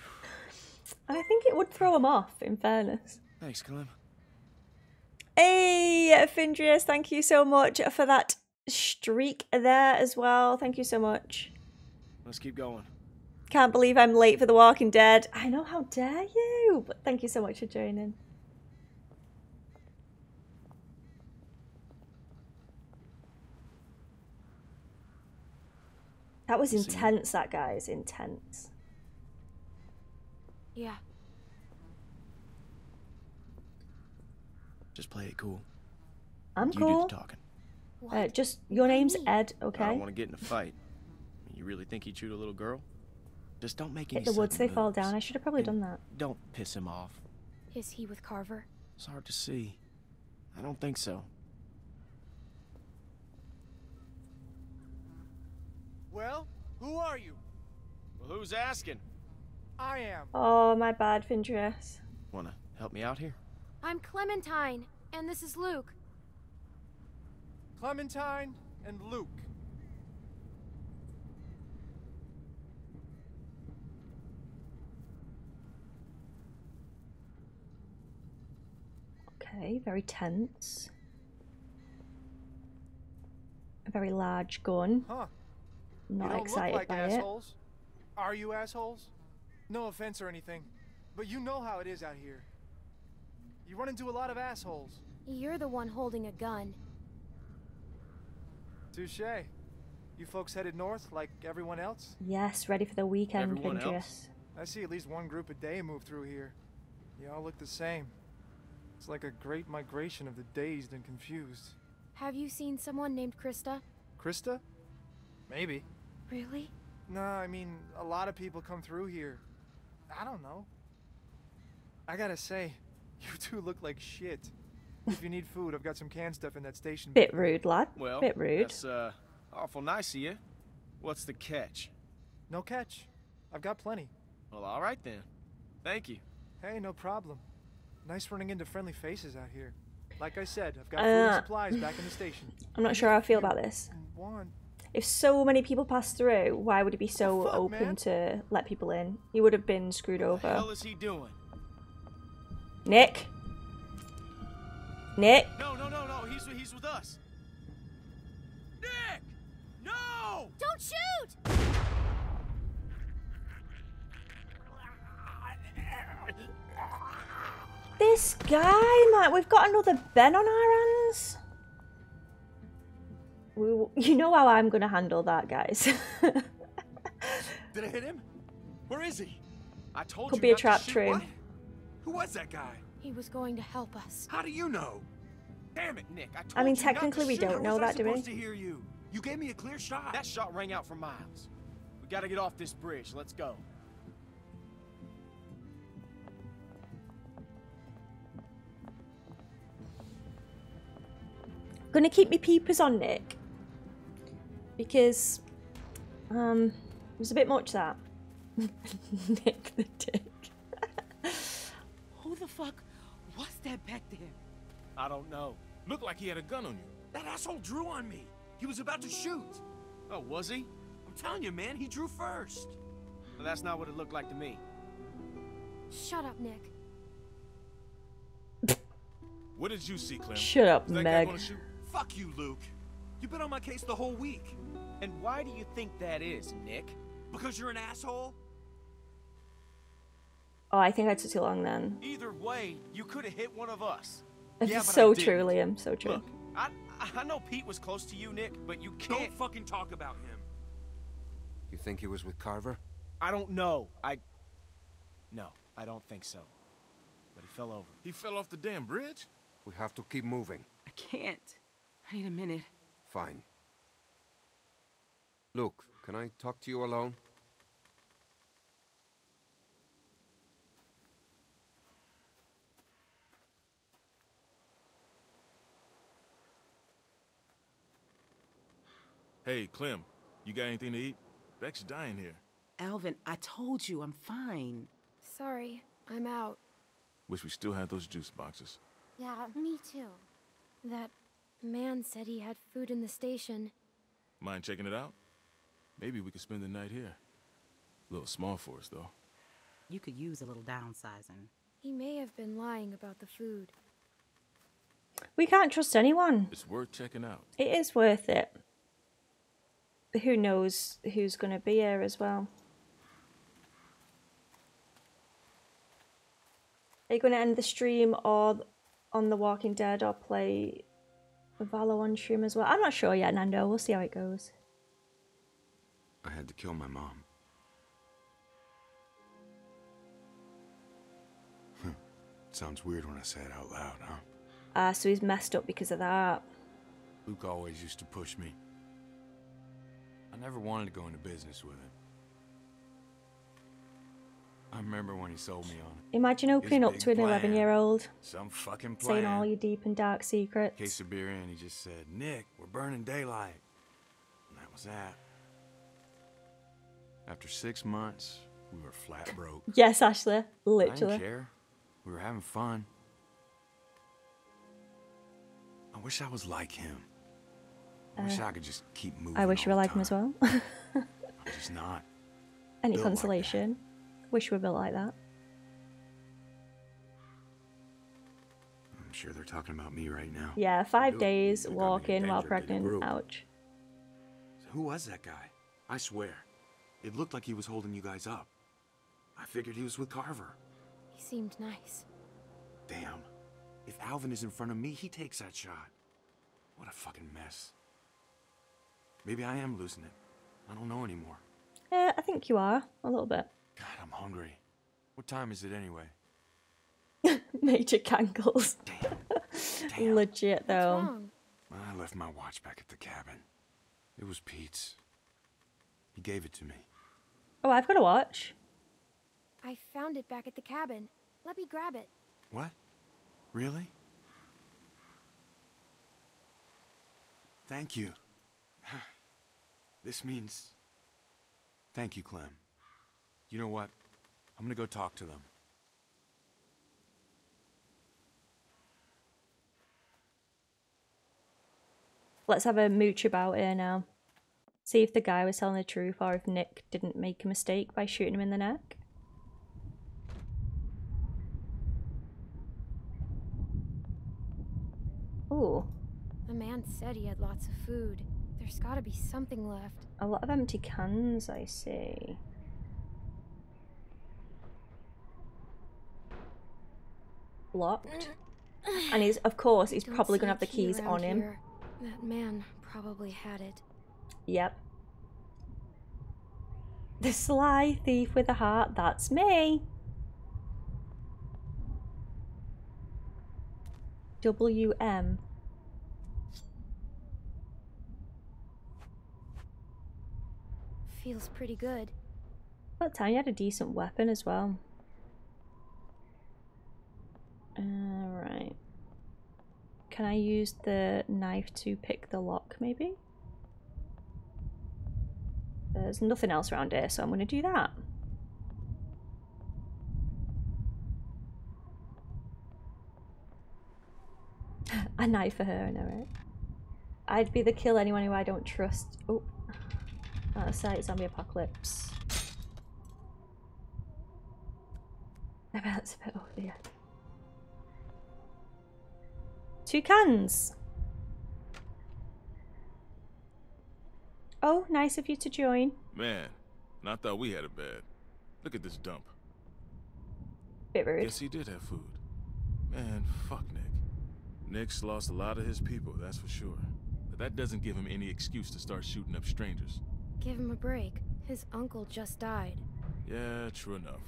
[SPEAKER 1] I think it would throw them off. In fairness.
[SPEAKER 6] Thanks, Clem.
[SPEAKER 1] Hey, Findrius, thank you so much for that streak there as well. Thank you so much.
[SPEAKER 6] Let's keep going.
[SPEAKER 1] Can't believe I'm late for The Walking Dead. I know, how dare you? But thank you so much for joining. That was intense, that guy is Intense.
[SPEAKER 3] Yeah.
[SPEAKER 6] Just play it cool.
[SPEAKER 1] I'm
[SPEAKER 6] you
[SPEAKER 1] cool.
[SPEAKER 6] do the talking.
[SPEAKER 1] Uh, just, your name's
[SPEAKER 3] me?
[SPEAKER 1] Ed,
[SPEAKER 6] I don't want to get in a fight. You really think he chewed a little girl? Just don't make any
[SPEAKER 1] Hit the woods, they
[SPEAKER 6] sudden
[SPEAKER 1] fall down. I should have probably
[SPEAKER 6] And
[SPEAKER 1] done that.
[SPEAKER 6] Don't piss him off.
[SPEAKER 3] Is he with Carver?
[SPEAKER 6] It's hard to see. I don't think so.
[SPEAKER 11] Well, who are you?
[SPEAKER 6] Well, who's asking?
[SPEAKER 11] I am.
[SPEAKER 1] Oh, my bad, Findrius.
[SPEAKER 6] Wanna help me out here?
[SPEAKER 3] I'm Clementine, and this is Luke.
[SPEAKER 11] Clementine and Luke.
[SPEAKER 1] Okay, very tense. A very large gun.
[SPEAKER 12] Huh.
[SPEAKER 1] Not excited
[SPEAKER 12] like
[SPEAKER 1] by
[SPEAKER 12] assholes. Are you assholes? No offense or anything, but you know how it is out here. You run into a lot of assholes.
[SPEAKER 3] You're the one holding a gun.
[SPEAKER 12] Touche. You folks headed north like everyone else?
[SPEAKER 1] Yes, ready for the weekend,
[SPEAKER 12] Everyone else? I see at least one group a day move through here. You all look the same. It's like a great migration of the dazed and confused.
[SPEAKER 3] Have you seen someone named Christa?
[SPEAKER 12] Christa? Maybe.
[SPEAKER 3] Really?
[SPEAKER 12] No, I mean, a lot of people come through here. I don't know. I gotta say, you two look like shit. if you need food, I've got some canned stuff in that station.
[SPEAKER 1] Bit rude, lad.
[SPEAKER 6] Well,
[SPEAKER 1] Bit rude.
[SPEAKER 6] that's uh, awful nice of you. What's the catch?
[SPEAKER 12] No catch. I've got plenty.
[SPEAKER 6] Well, all right then. Thank you.
[SPEAKER 12] Hey, no problem. Nice running into friendly faces out here. Like I said, I've got food and
[SPEAKER 1] Uh,
[SPEAKER 12] supplies back in the station.
[SPEAKER 1] I'm not sure how I feel about this.
[SPEAKER 12] Want
[SPEAKER 1] If so many people pass through, why would he be so
[SPEAKER 6] fuck,
[SPEAKER 1] open
[SPEAKER 6] man?
[SPEAKER 1] to let people in? He would have been screwed
[SPEAKER 6] What the hell
[SPEAKER 1] over.
[SPEAKER 6] is he doing?
[SPEAKER 1] Nick? Nick?
[SPEAKER 6] No, no, no, no. He's he's with us. Nick! No!
[SPEAKER 9] Don't shoot!
[SPEAKER 1] This guy, man, we've got another Ben on our hands. We, you know how I'm going to handle that, guys.
[SPEAKER 11] Did I hit him? Where is he?
[SPEAKER 6] I told
[SPEAKER 1] Could
[SPEAKER 6] you
[SPEAKER 1] be a
[SPEAKER 6] not to
[SPEAKER 1] trap
[SPEAKER 6] shoot.
[SPEAKER 1] tree.
[SPEAKER 11] What? Who was that guy?
[SPEAKER 3] He was going to help us.
[SPEAKER 11] How do you know?
[SPEAKER 6] Damn it, Nick! I told
[SPEAKER 1] I mean,
[SPEAKER 6] you
[SPEAKER 1] technically we don't
[SPEAKER 11] How
[SPEAKER 1] know
[SPEAKER 11] was I
[SPEAKER 1] that, do we?
[SPEAKER 11] to hear you? You gave me a clear shot.
[SPEAKER 6] That shot rang out for miles. We gotta get off this bridge. Let's go.
[SPEAKER 1] Gonna keep me peepers on Nick. Because, um, it was a bit much that. Nick the dick.
[SPEAKER 4] Who the fuck was that back there?
[SPEAKER 6] I don't know.
[SPEAKER 2] Looked like he had a gun on you.
[SPEAKER 11] That asshole drew on me. He was about to shoot.
[SPEAKER 6] Oh, was he?
[SPEAKER 11] I'm telling you, man, he drew first.
[SPEAKER 6] Well, that's not what it looked like to me.
[SPEAKER 3] Shut up, Nick.
[SPEAKER 2] What did you see, Clem?
[SPEAKER 1] Shut up,
[SPEAKER 2] Was that guy
[SPEAKER 1] Meg.
[SPEAKER 11] Fuck you, Luke. You've been on my case the whole week.
[SPEAKER 6] And why do you think that is, Nick?
[SPEAKER 11] Because you're an asshole?
[SPEAKER 1] Oh, I think I took too long then.
[SPEAKER 6] Either way, you could have hit one of us.
[SPEAKER 11] Yeah, but
[SPEAKER 1] so
[SPEAKER 11] I didn't.
[SPEAKER 1] true, Liam. So true.
[SPEAKER 6] Look, I I know Pete was close to you, Nick, but you can't.
[SPEAKER 11] Don't fucking talk about him.
[SPEAKER 7] You think he was with Carver?
[SPEAKER 6] I don't know. I. No, I don't think so. But he fell over.
[SPEAKER 2] He fell off the damn bridge?
[SPEAKER 7] We have to keep moving.
[SPEAKER 4] I can't. I need a minute.
[SPEAKER 7] Fine. Luke, can I talk to you alone?
[SPEAKER 2] Hey, Clem, you got anything to eat? Beck's dying here.
[SPEAKER 4] Alvin, I told you I'm fine.
[SPEAKER 3] Sorry, I'm out.
[SPEAKER 2] Wish we still had those juice boxes.
[SPEAKER 9] Yeah, me too.
[SPEAKER 3] That man said he had food in the station.
[SPEAKER 2] Mind checking it out? Maybe we could spend the night here. A little small for us, though.
[SPEAKER 4] You could use a little downsizing.
[SPEAKER 3] He may have been lying about the food.
[SPEAKER 1] We can't trust anyone.
[SPEAKER 2] It's worth checking out.
[SPEAKER 1] It is worth it. Who knows who's going to be here as well. Are you going to end the stream or on The Walking Dead or play Valo on stream as well? I'm not sure yet, Nando. We'll see how it goes.
[SPEAKER 10] I had to kill my mom. Sounds weird when I say it out loud, huh?
[SPEAKER 1] Ah, so he's messed up because of that.
[SPEAKER 10] Luke always used to push me. I never wanted to go into business with him. I remember when he sold me on it.
[SPEAKER 1] Imagine opening up to an 11 year old,
[SPEAKER 10] Some fucking plan.
[SPEAKER 1] saying all your deep and dark secrets.
[SPEAKER 10] Case of beer in, he just said, Nick, we're burning daylight. And that was that. After six months, we were flat broke.
[SPEAKER 1] Yes, Ashley. Literally.
[SPEAKER 10] I didn't care. We were having fun. I wish I was like him. I wish
[SPEAKER 1] Uh,
[SPEAKER 10] I could just keep moving.
[SPEAKER 1] I wish you were
[SPEAKER 10] the
[SPEAKER 1] like him as well.
[SPEAKER 10] I'm just not.
[SPEAKER 1] Any
[SPEAKER 10] Built like
[SPEAKER 1] consolation? Wish we were built like that.
[SPEAKER 10] I'm
[SPEAKER 13] sure they're talking about me right now.
[SPEAKER 1] Yeah, five days
[SPEAKER 13] they got
[SPEAKER 1] walking while
[SPEAKER 13] endangered in the
[SPEAKER 1] pregnant.
[SPEAKER 13] group.
[SPEAKER 1] Ouch.
[SPEAKER 13] Who was that guy? I swear. It looked like he was holding you guys up. I figured he was with Carver.
[SPEAKER 3] He seemed nice.
[SPEAKER 13] Damn. If Alvin is in front of me, he takes that shot. What a fucking mess. Maybe I am losing it. I don't know anymore.
[SPEAKER 1] Yeah, I think you are a little bit.
[SPEAKER 13] God, I'm hungry. What time is it anyway?
[SPEAKER 1] Major cankles. Damn. Legit though.
[SPEAKER 3] wrong?
[SPEAKER 13] I left my watch back at the cabin. It was Pete's. He gave it to me.
[SPEAKER 1] Oh, I've got a watch.
[SPEAKER 3] I found it back at the cabin. Let me grab it.
[SPEAKER 13] What? Really? Thank you. This means... Thank you, Clem. You know what? I'm gonna go talk to them.
[SPEAKER 1] Let's have a mooch about here now. See if the guy was telling the truth or if Nick didn't make a mistake by shooting him in the neck. Ooh,
[SPEAKER 3] The man said he had lots of food. There's gotta be something left.
[SPEAKER 1] a lot of empty cans, I see. Locked. Mm. And he's, of course, he's
[SPEAKER 3] Don't
[SPEAKER 1] probably gonna have the
[SPEAKER 3] key
[SPEAKER 1] keys on him.
[SPEAKER 3] here. That man probably had it.
[SPEAKER 1] Yep. The sly thief with a heart, that's me. WM.
[SPEAKER 3] Feels pretty good.
[SPEAKER 1] About time you had a decent weapon as well. Alright. Can I use the knife to pick the lock, maybe? There's nothing else around here, so I'm going to do that. a knife for her, I know, right? I'd be the kill anyone who I don't trust. Oh, Uh, of sight, zombie apocalypse. I bet that's a bit over the edge. Two cans. Oh, nice of you to join.
[SPEAKER 2] Man, and I thought we had it bad. Look at this dump.
[SPEAKER 1] Bit rude.
[SPEAKER 2] Guess he did have food. Man, fuck Nick. Nick's lost a lot of his people, that's for sure. But that doesn't give him any excuse to start shooting up strangers.
[SPEAKER 3] Give him a break. His uncle just died.
[SPEAKER 2] Yeah, true enough.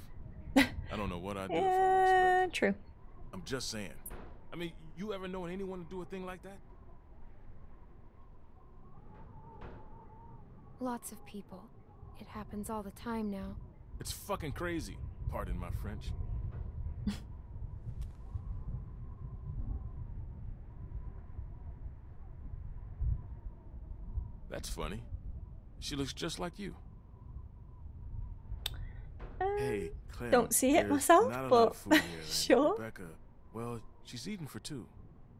[SPEAKER 2] I don't know what I'd do if I lost
[SPEAKER 1] Yeah, true.
[SPEAKER 2] I'm just saying. I mean, you ever known anyone to do a thing like that?
[SPEAKER 3] Lots of people. It happens all the time now.
[SPEAKER 2] It's fucking crazy. Pardon my French. That's funny. She looks just like you. Uh, hey, Clem.
[SPEAKER 1] don't see it myself,
[SPEAKER 2] not
[SPEAKER 1] but
[SPEAKER 2] food here, and
[SPEAKER 1] sure.
[SPEAKER 2] Rebecca, well, she's eating for two.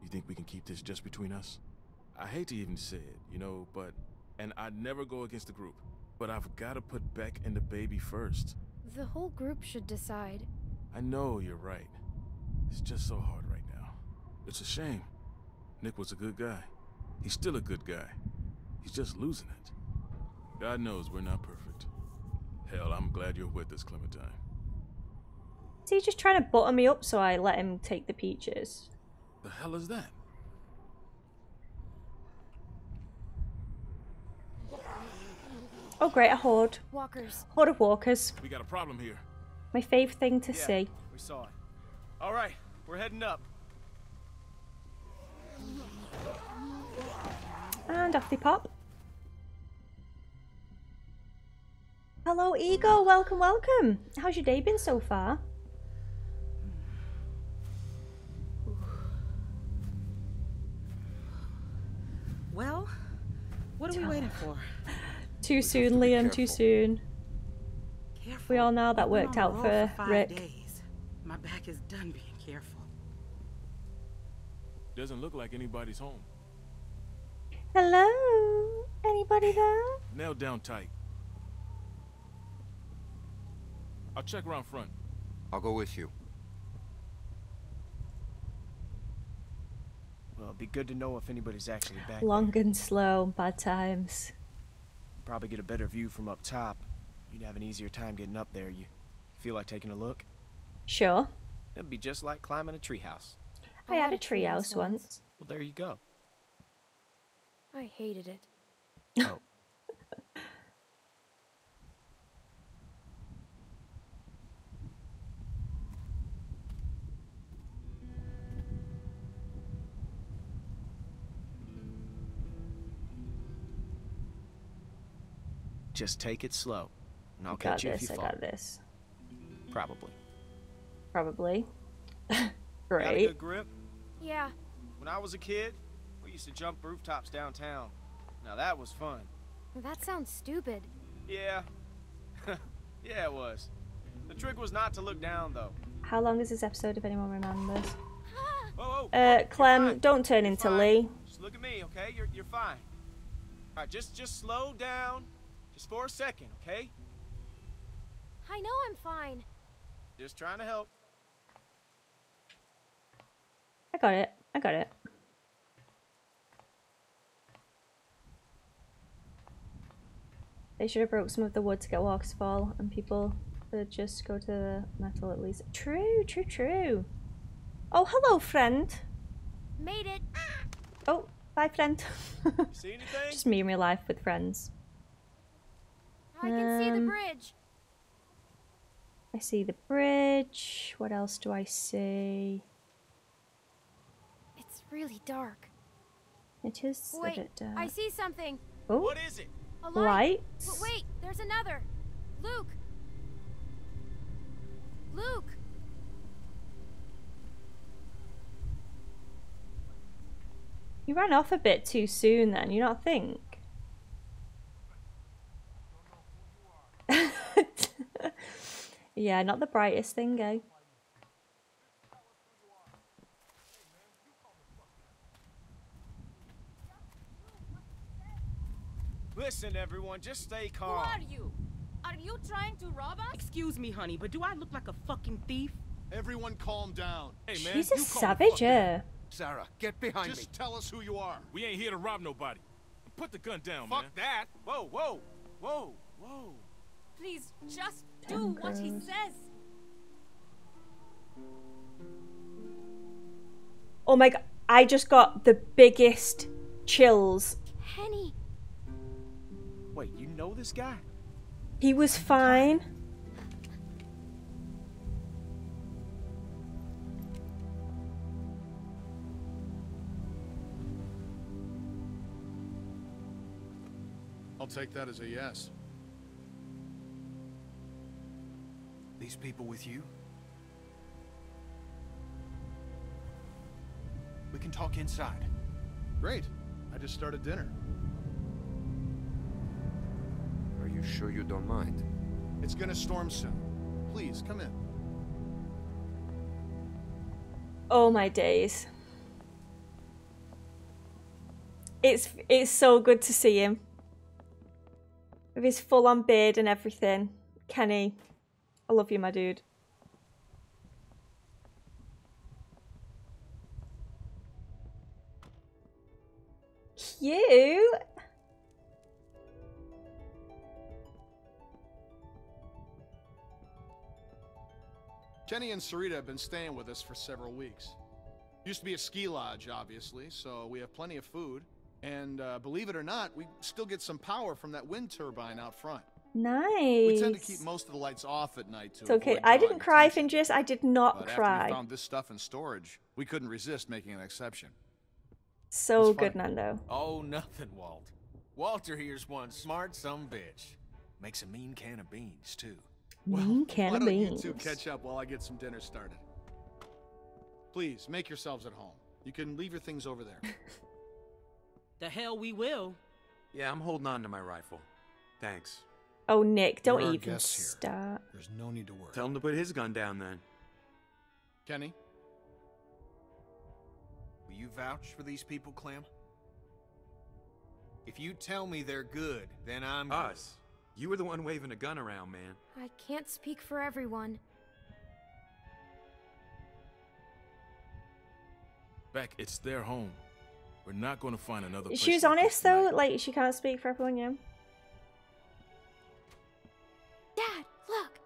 [SPEAKER 2] You think we can keep this just between us? I hate to even say it, you know, but and I'd never go against the group, but I've got to put Beck and the baby first.
[SPEAKER 3] The whole group should decide.
[SPEAKER 2] I know you're right. It's just so hard right now. It's a shame. Nick was a good guy. He's still a good guy. He's just losing it. God knows we're not perfect. Hell, I'm glad you're with us, Clementine.
[SPEAKER 1] Is he just trying to butter me up so I let him take the peaches?
[SPEAKER 2] The hell is that?
[SPEAKER 1] Oh great, a horde.
[SPEAKER 3] Walkers.
[SPEAKER 1] Horde of walkers.
[SPEAKER 2] We got a problem here.
[SPEAKER 1] My favourite thing to
[SPEAKER 12] Yeah,
[SPEAKER 1] see.
[SPEAKER 12] We saw it. All right, we're heading up.
[SPEAKER 1] And off they pop. Hello, Ego. Welcome, welcome. How's your day been so far?
[SPEAKER 4] Well, what are we waiting for?
[SPEAKER 1] Too soon, Liam. Too soon.
[SPEAKER 4] Careful.
[SPEAKER 1] We all know that worked out
[SPEAKER 4] the
[SPEAKER 1] for
[SPEAKER 4] road five
[SPEAKER 1] Rick.
[SPEAKER 4] Days. My back is done being careful.
[SPEAKER 2] Doesn't look like anybody's home.
[SPEAKER 1] Hello? Anybody there?
[SPEAKER 2] Nailed down tight. I'll check around front.
[SPEAKER 7] I'll go with you.
[SPEAKER 6] Well, it'd be good to know if anybody's actually back.
[SPEAKER 1] Long and slow, bad times.
[SPEAKER 6] Probably get a better view from up top. You'd have an easier time getting up there. You feel like taking a look?
[SPEAKER 1] Sure.
[SPEAKER 6] It'd be just like climbing a treehouse.
[SPEAKER 1] I had a treehouse once.
[SPEAKER 6] Well, there you go.
[SPEAKER 3] I hated it.
[SPEAKER 6] Oh. Just take it slow, and I'll
[SPEAKER 1] I got
[SPEAKER 6] catch you if
[SPEAKER 1] this,
[SPEAKER 6] you
[SPEAKER 1] I
[SPEAKER 6] fall.
[SPEAKER 1] got this.
[SPEAKER 6] Probably.
[SPEAKER 1] Probably. Great.
[SPEAKER 6] Got a
[SPEAKER 1] Great.
[SPEAKER 6] good grip?
[SPEAKER 3] Yeah,
[SPEAKER 6] When I was a kid, we used to jump rooftops downtown. Now that was fun.
[SPEAKER 3] that sounds stupid.
[SPEAKER 6] Yeah. yeah, it was. The trick was not to look down, though.
[SPEAKER 1] How long is this episode, if anyone remembers?
[SPEAKER 6] Whoa, whoa.
[SPEAKER 1] Uh, Clem, don't turn into Lee.
[SPEAKER 6] Just look at me, okay? You're, you're fine. All right, just just slow down, just for a second, okay?
[SPEAKER 3] I know I'm fine.
[SPEAKER 6] Just trying to help.
[SPEAKER 1] I got it. I got it. They should have broke some of the wood to get walks fall, and people could just go to the metal at least. True, true, true. Oh, hello, friend.
[SPEAKER 3] Made it.
[SPEAKER 1] Oh, bye, friend.
[SPEAKER 6] See anything?
[SPEAKER 1] just me in real life with friends.
[SPEAKER 3] I can see the
[SPEAKER 1] Um,
[SPEAKER 3] bridge.
[SPEAKER 1] I see the bridge. What else do I see?
[SPEAKER 3] It's really dark.
[SPEAKER 1] It is a
[SPEAKER 3] Wait,
[SPEAKER 1] bit dark.
[SPEAKER 3] I see something.
[SPEAKER 1] Oh,
[SPEAKER 6] What is it?
[SPEAKER 3] A light.
[SPEAKER 1] lights.
[SPEAKER 3] But wait, there's another. Luke. Luke.
[SPEAKER 1] You ran off a bit too soon then, you not think? Yeah, not the brightest thing, eh?
[SPEAKER 6] Listen, everyone, just stay calm.
[SPEAKER 8] Who are you? Are you trying to rob us?
[SPEAKER 4] Excuse me, honey, but do I look like a fucking thief?
[SPEAKER 14] Everyone calm down.
[SPEAKER 2] Hey, man.
[SPEAKER 1] She's
[SPEAKER 2] you
[SPEAKER 1] a
[SPEAKER 2] calm the
[SPEAKER 1] savage,
[SPEAKER 2] fuck down.
[SPEAKER 1] yeah.
[SPEAKER 7] Sarah, get behind
[SPEAKER 14] Just
[SPEAKER 7] me.
[SPEAKER 14] Just tell us who you are.
[SPEAKER 2] We ain't here to rob nobody. Put the gun down,
[SPEAKER 14] Fuck
[SPEAKER 2] man.
[SPEAKER 14] Fuck that.
[SPEAKER 6] Whoa, whoa, whoa, whoa.
[SPEAKER 8] Please, just do
[SPEAKER 1] Damn
[SPEAKER 8] what he says.
[SPEAKER 1] Oh my god, I just got the biggest chills.
[SPEAKER 3] Kenny.
[SPEAKER 6] Wait, you know this guy?
[SPEAKER 1] He was fine.
[SPEAKER 14] I'll take that as a yes.
[SPEAKER 11] These people with you? We can talk inside.
[SPEAKER 14] Great. I just started dinner.
[SPEAKER 7] Are you sure you don't mind?
[SPEAKER 14] It's gonna storm soon. Please, come in.
[SPEAKER 1] Oh my days. It's it's so good to see him. With his full on beard and everything. Kenny. I love you, my dude. Cute.
[SPEAKER 14] Jenny and Sarita have been staying with us for several weeks. Used to be a ski lodge, obviously, so we have plenty of food. And uh, believe it or not, we still get some power from that wind turbine out front.
[SPEAKER 1] Nice.
[SPEAKER 14] We tend to keep most of the lights off at night to
[SPEAKER 1] It's okay. I didn't cry,
[SPEAKER 14] attention.
[SPEAKER 1] Fingers. I did not
[SPEAKER 14] But
[SPEAKER 1] cry.
[SPEAKER 14] after we found this stuff in storage, we couldn't resist making an exception.
[SPEAKER 1] So good,
[SPEAKER 14] funny.
[SPEAKER 1] Nando.
[SPEAKER 15] Oh, nothing, Walt. Walter here's one smart some bitch. Makes a mean can of beans, too.
[SPEAKER 1] Mean can
[SPEAKER 14] Why
[SPEAKER 1] of
[SPEAKER 14] don't you
[SPEAKER 1] beans.
[SPEAKER 14] two catch up while I get some dinner started? Please, make yourselves at home. You can leave your things over there.
[SPEAKER 4] The hell we will.
[SPEAKER 13] Yeah, I'm holding on to my rifle. Thanks.
[SPEAKER 1] Oh, Nick, don't even
[SPEAKER 14] guests here.
[SPEAKER 1] start.
[SPEAKER 14] There's no need to worry.
[SPEAKER 13] Tell him to put his gun down then.
[SPEAKER 14] Kenny,
[SPEAKER 11] Will you vouch for these people, Clem? If you tell me they're good, then I'm good.
[SPEAKER 13] Us. You were the one waving a gun around, man.
[SPEAKER 3] I can't speak for everyone.
[SPEAKER 2] Beck, it's their home. We're not going to find another place
[SPEAKER 1] She was honest though, like she can't speak for everyone, yeah.
[SPEAKER 9] Dad, look!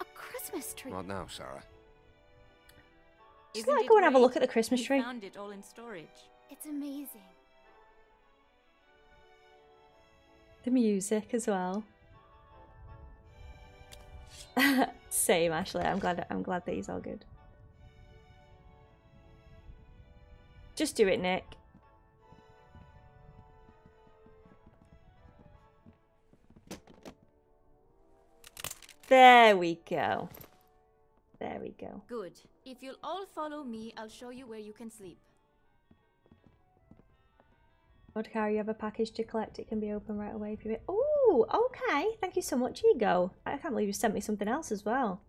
[SPEAKER 9] A Christmas tree.
[SPEAKER 7] Not now, Sarah.
[SPEAKER 1] Just
[SPEAKER 16] Isn't
[SPEAKER 1] like
[SPEAKER 16] it
[SPEAKER 1] go and have a look at the Christmas
[SPEAKER 16] We
[SPEAKER 1] tree.
[SPEAKER 16] found it all in storage.
[SPEAKER 9] It's amazing.
[SPEAKER 1] The music as well. Same, Ashley. I'm glad. I'm glad that he's all good. Just do it, Nick. There we go. There we go.
[SPEAKER 16] Good. If you'll all follow me, I'll show you where you can sleep.
[SPEAKER 1] Odcar, you have a package to collect. It can be open right away if you. Oh, okay. Thank you so much, Ego. I can't believe you sent me something else as well.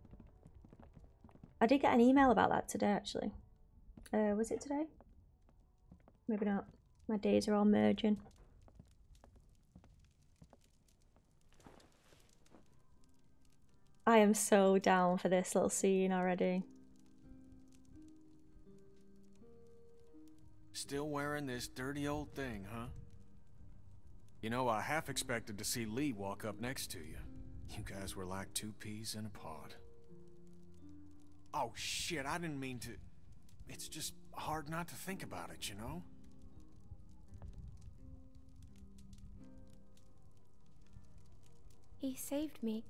[SPEAKER 1] I did get an email about that today, actually. Uh, was it today? Maybe not. My days are all merging. I am so down for this little scene already.
[SPEAKER 15] Still wearing this dirty old thing, huh? You know, I half expected to see Lee walk up next to you. You guys were like two peas in a pod. Oh shit, I didn't mean to... It's just hard not to think about it, you know?
[SPEAKER 3] He saved me.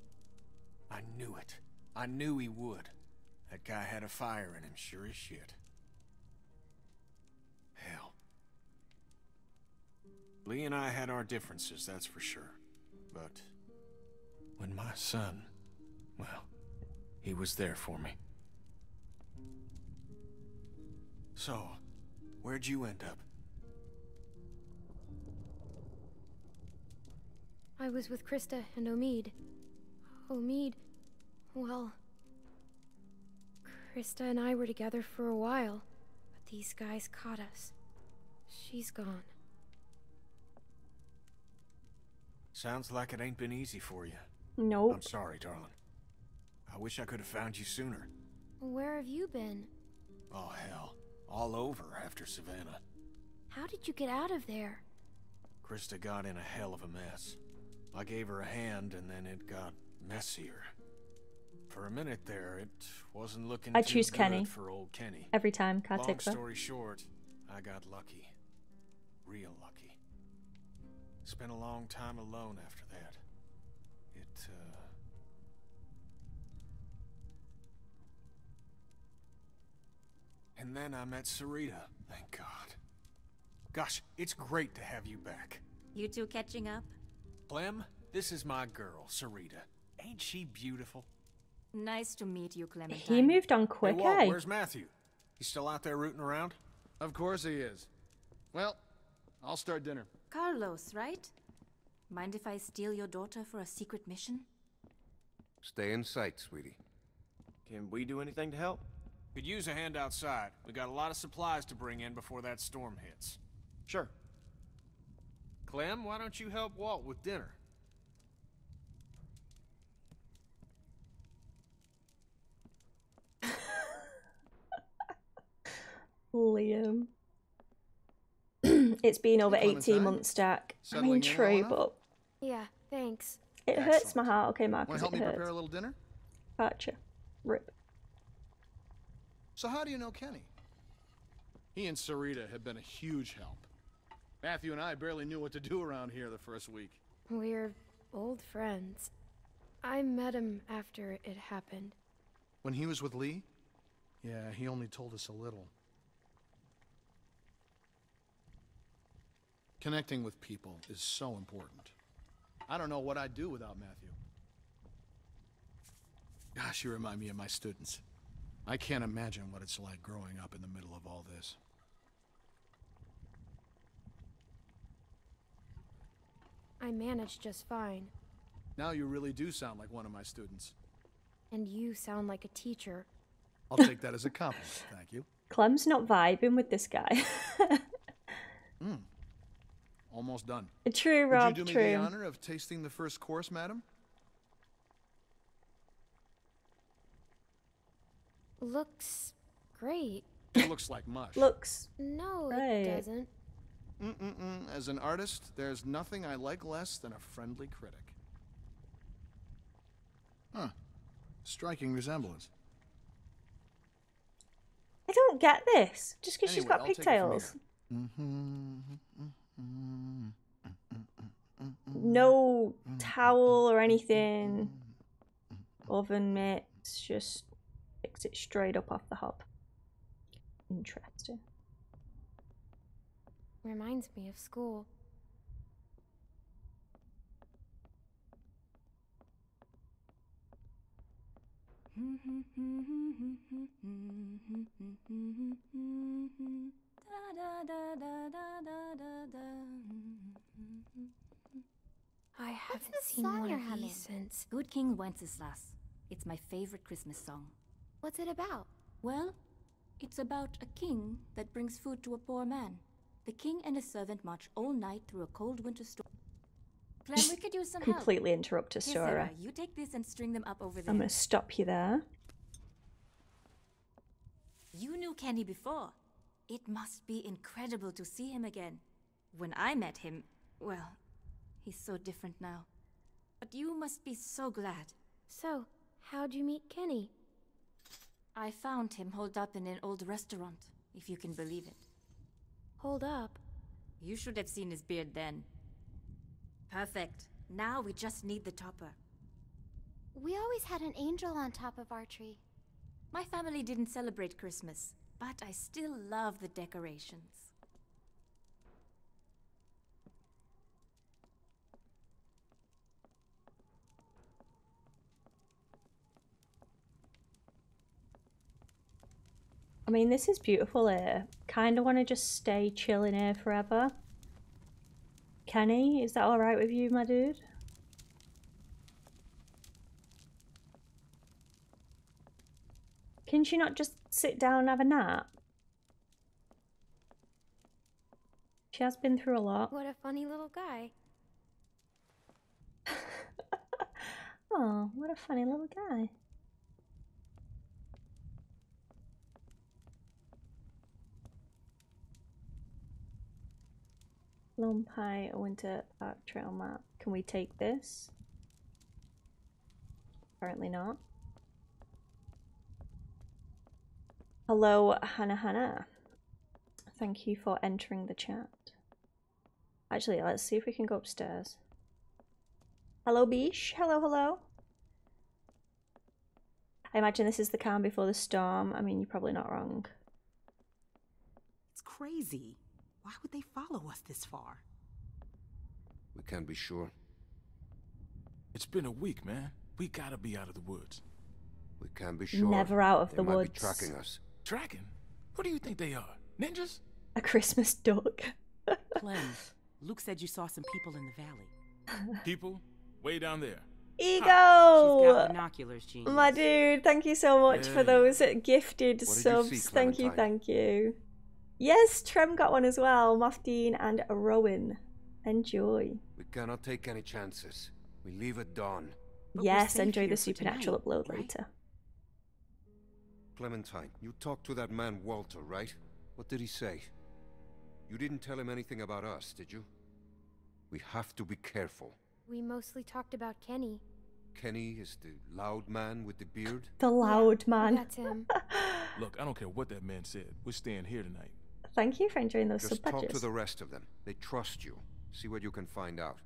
[SPEAKER 15] I knew it. I knew he would. That guy had a fire in him, sure as shit. Hell. Lee and I had our differences, that's for sure. But when my son, well, he was there for me. So, where'd you end up?
[SPEAKER 3] I was with Christa and Omid. Omid, well, Christa and I were together for a while, but these guys caught us. She's gone.
[SPEAKER 15] Sounds like it ain't been easy for you.
[SPEAKER 1] Nope.
[SPEAKER 15] I'm sorry, darling. I wish I could have found you sooner.
[SPEAKER 3] Where have you been?
[SPEAKER 15] Oh, hell. All over after Savannah.
[SPEAKER 3] How did you get out of there?
[SPEAKER 15] Christa got in a hell of a mess. I gave her a hand, and then it got messier. For a minute there, it wasn't looking
[SPEAKER 1] I choose Kenny.
[SPEAKER 15] for old Kenny.
[SPEAKER 1] Every time,
[SPEAKER 15] Long
[SPEAKER 1] Kartikva.
[SPEAKER 15] story short, I got lucky. Real lucky. Spent a long time alone after that. It, uh... And then I met Sarita, thank God. Gosh, it's great to have you back.
[SPEAKER 16] You two catching up?
[SPEAKER 15] Clem, this is my girl, Sarita. Ain't she beautiful?
[SPEAKER 16] Nice to meet you, Clementine.
[SPEAKER 1] He moved on quick,
[SPEAKER 15] hey, Walt,
[SPEAKER 1] eh?
[SPEAKER 15] where's Matthew? He's still out there rooting around?
[SPEAKER 14] Of course he is. Well, I'll start dinner.
[SPEAKER 16] Carlos, right? Mind if I steal your daughter for a secret mission?
[SPEAKER 7] Stay in sight, sweetie.
[SPEAKER 6] Can we do anything to help?
[SPEAKER 15] Could use a hand outside. We got a lot of supplies to bring in before that storm hits.
[SPEAKER 6] Sure.
[SPEAKER 15] Clem, why don't you help Walt with dinner?
[SPEAKER 1] Liam. it's been over
[SPEAKER 14] Hey,
[SPEAKER 1] 18 months, Jack. I mean, true, but
[SPEAKER 3] Yeah, thanks.
[SPEAKER 1] it hurts my heart. Okay,
[SPEAKER 14] Wanna help
[SPEAKER 1] it
[SPEAKER 14] me prepare a little dinner?
[SPEAKER 1] Gotcha. Rip.
[SPEAKER 14] So how do you know Kenny? He and Sarita have been a huge help. Matthew and I barely knew what to do around here the first week.
[SPEAKER 3] We're old friends. I met him after it happened.
[SPEAKER 14] When he was with Lee? Yeah, he only told us a little. Connecting with people is so important. I don't know what I'd do without Matthew. Gosh, you remind me of my students. I can't imagine what it's like growing up in the middle of all this.
[SPEAKER 3] I managed just fine.
[SPEAKER 14] Now you really do sound like one of my students.
[SPEAKER 3] And you sound like a teacher.
[SPEAKER 14] I'll take that as a compliment, thank you.
[SPEAKER 1] Clem's not vibing with this guy.
[SPEAKER 14] Mm. Almost done.
[SPEAKER 1] True,
[SPEAKER 14] Would you do me
[SPEAKER 1] true.
[SPEAKER 14] the honor of tasting the first course, madam?
[SPEAKER 3] Looks great.
[SPEAKER 14] It looks like mush.
[SPEAKER 1] Looks.
[SPEAKER 3] No,
[SPEAKER 1] Right.
[SPEAKER 3] it doesn't.
[SPEAKER 14] Mm-mm-mm. As an artist, there's nothing I like less than a friendly critic. Huh. Striking resemblance.
[SPEAKER 1] I don't get this. Just because she's got
[SPEAKER 14] I'll take it from
[SPEAKER 1] pigtails.
[SPEAKER 14] Mm-hmm, mm-hmm, mm-hmm.
[SPEAKER 1] No towel or anything. Oven mitts. Just picks it straight up off the hob. Interesting.
[SPEAKER 3] Reminds me of school. I haven't seen one
[SPEAKER 9] you're
[SPEAKER 3] of
[SPEAKER 9] humming?
[SPEAKER 3] these since.
[SPEAKER 16] Good King Wenceslas. It's my favorite Christmas song.
[SPEAKER 9] What's it about?
[SPEAKER 16] Well, it's about a king that brings food to a poor man. The king and his servant march all night through a cold winter storm. Clem, we could use some help.
[SPEAKER 1] Completely interrupt her
[SPEAKER 16] Here,
[SPEAKER 1] story.
[SPEAKER 16] Sarah, you take this and string them up over there.
[SPEAKER 1] I'm going to stop you there.
[SPEAKER 16] You knew Kenny before. It must be incredible to see him again. When I met him, well, he's so different now. But you must be so glad.
[SPEAKER 3] So, how'd you meet Kenny?
[SPEAKER 16] I found him holed up in an old restaurant, if you can believe it.
[SPEAKER 3] Hold up.
[SPEAKER 16] You should have seen his beard then. Perfect. Now we just need the topper.
[SPEAKER 9] We always had an angel on top of our tree.
[SPEAKER 16] My family didn't celebrate Christmas, but I still love the decorations.
[SPEAKER 1] I mean, this is beautiful here. Kind of want to just stay chilling here forever. Kenny, is that alright with you, my dude? Can she not just sit down and have a nap? She has been through a lot.
[SPEAKER 3] What a funny little guy.
[SPEAKER 1] Oh, what a funny little guy. Lone Pie Winter Park Trail map. Can we take this? Apparently not. Hello, Hannah Hannah. Thank you for entering the chat. Actually, let's see if we can go upstairs. Hello, Beesh. Hello, hello. I imagine this is the calm before the storm. I mean, you're probably not wrong.
[SPEAKER 4] It's crazy. Why would they follow us this far?
[SPEAKER 7] We can't be sure.
[SPEAKER 2] It's been a week, man. We gotta be out of the woods.
[SPEAKER 7] We can't be sure.
[SPEAKER 1] Never out of
[SPEAKER 7] they
[SPEAKER 1] the
[SPEAKER 7] might
[SPEAKER 1] woods.
[SPEAKER 7] Be tracking us.
[SPEAKER 2] Tracking? Who do you think they are? Ninjas?
[SPEAKER 1] A Christmas duck.
[SPEAKER 4] Clem, Luke said you saw some people in the valley.
[SPEAKER 2] People? Way down there.
[SPEAKER 4] She's
[SPEAKER 1] Ego!
[SPEAKER 4] got binoculars, Gene.
[SPEAKER 1] My dude, thank you so much for those gifted
[SPEAKER 7] What did you
[SPEAKER 1] subs.
[SPEAKER 7] see,
[SPEAKER 1] thank you, thank you. Yes, Trem got one as well. Moff Dean and Rowan. Enjoy.
[SPEAKER 7] We cannot take any chances. We leave at dawn.
[SPEAKER 4] But
[SPEAKER 1] yes, enjoy the supernatural
[SPEAKER 4] tonight,
[SPEAKER 1] upload
[SPEAKER 4] right?
[SPEAKER 1] later.
[SPEAKER 7] Clementine, you talked to that man Walter, right? What did he say? You didn't tell him anything about us, did you? We have to be careful.
[SPEAKER 3] We mostly talked about Kenny.
[SPEAKER 7] Kenny is the loud man with the beard.
[SPEAKER 1] The loud man.
[SPEAKER 3] That's him.
[SPEAKER 2] Look, I don't care what that man said. We're staying here tonight.
[SPEAKER 1] Thank you for enjoying those
[SPEAKER 7] Just
[SPEAKER 1] sub
[SPEAKER 7] talk to the rest of them. They trust you. See what you can find out.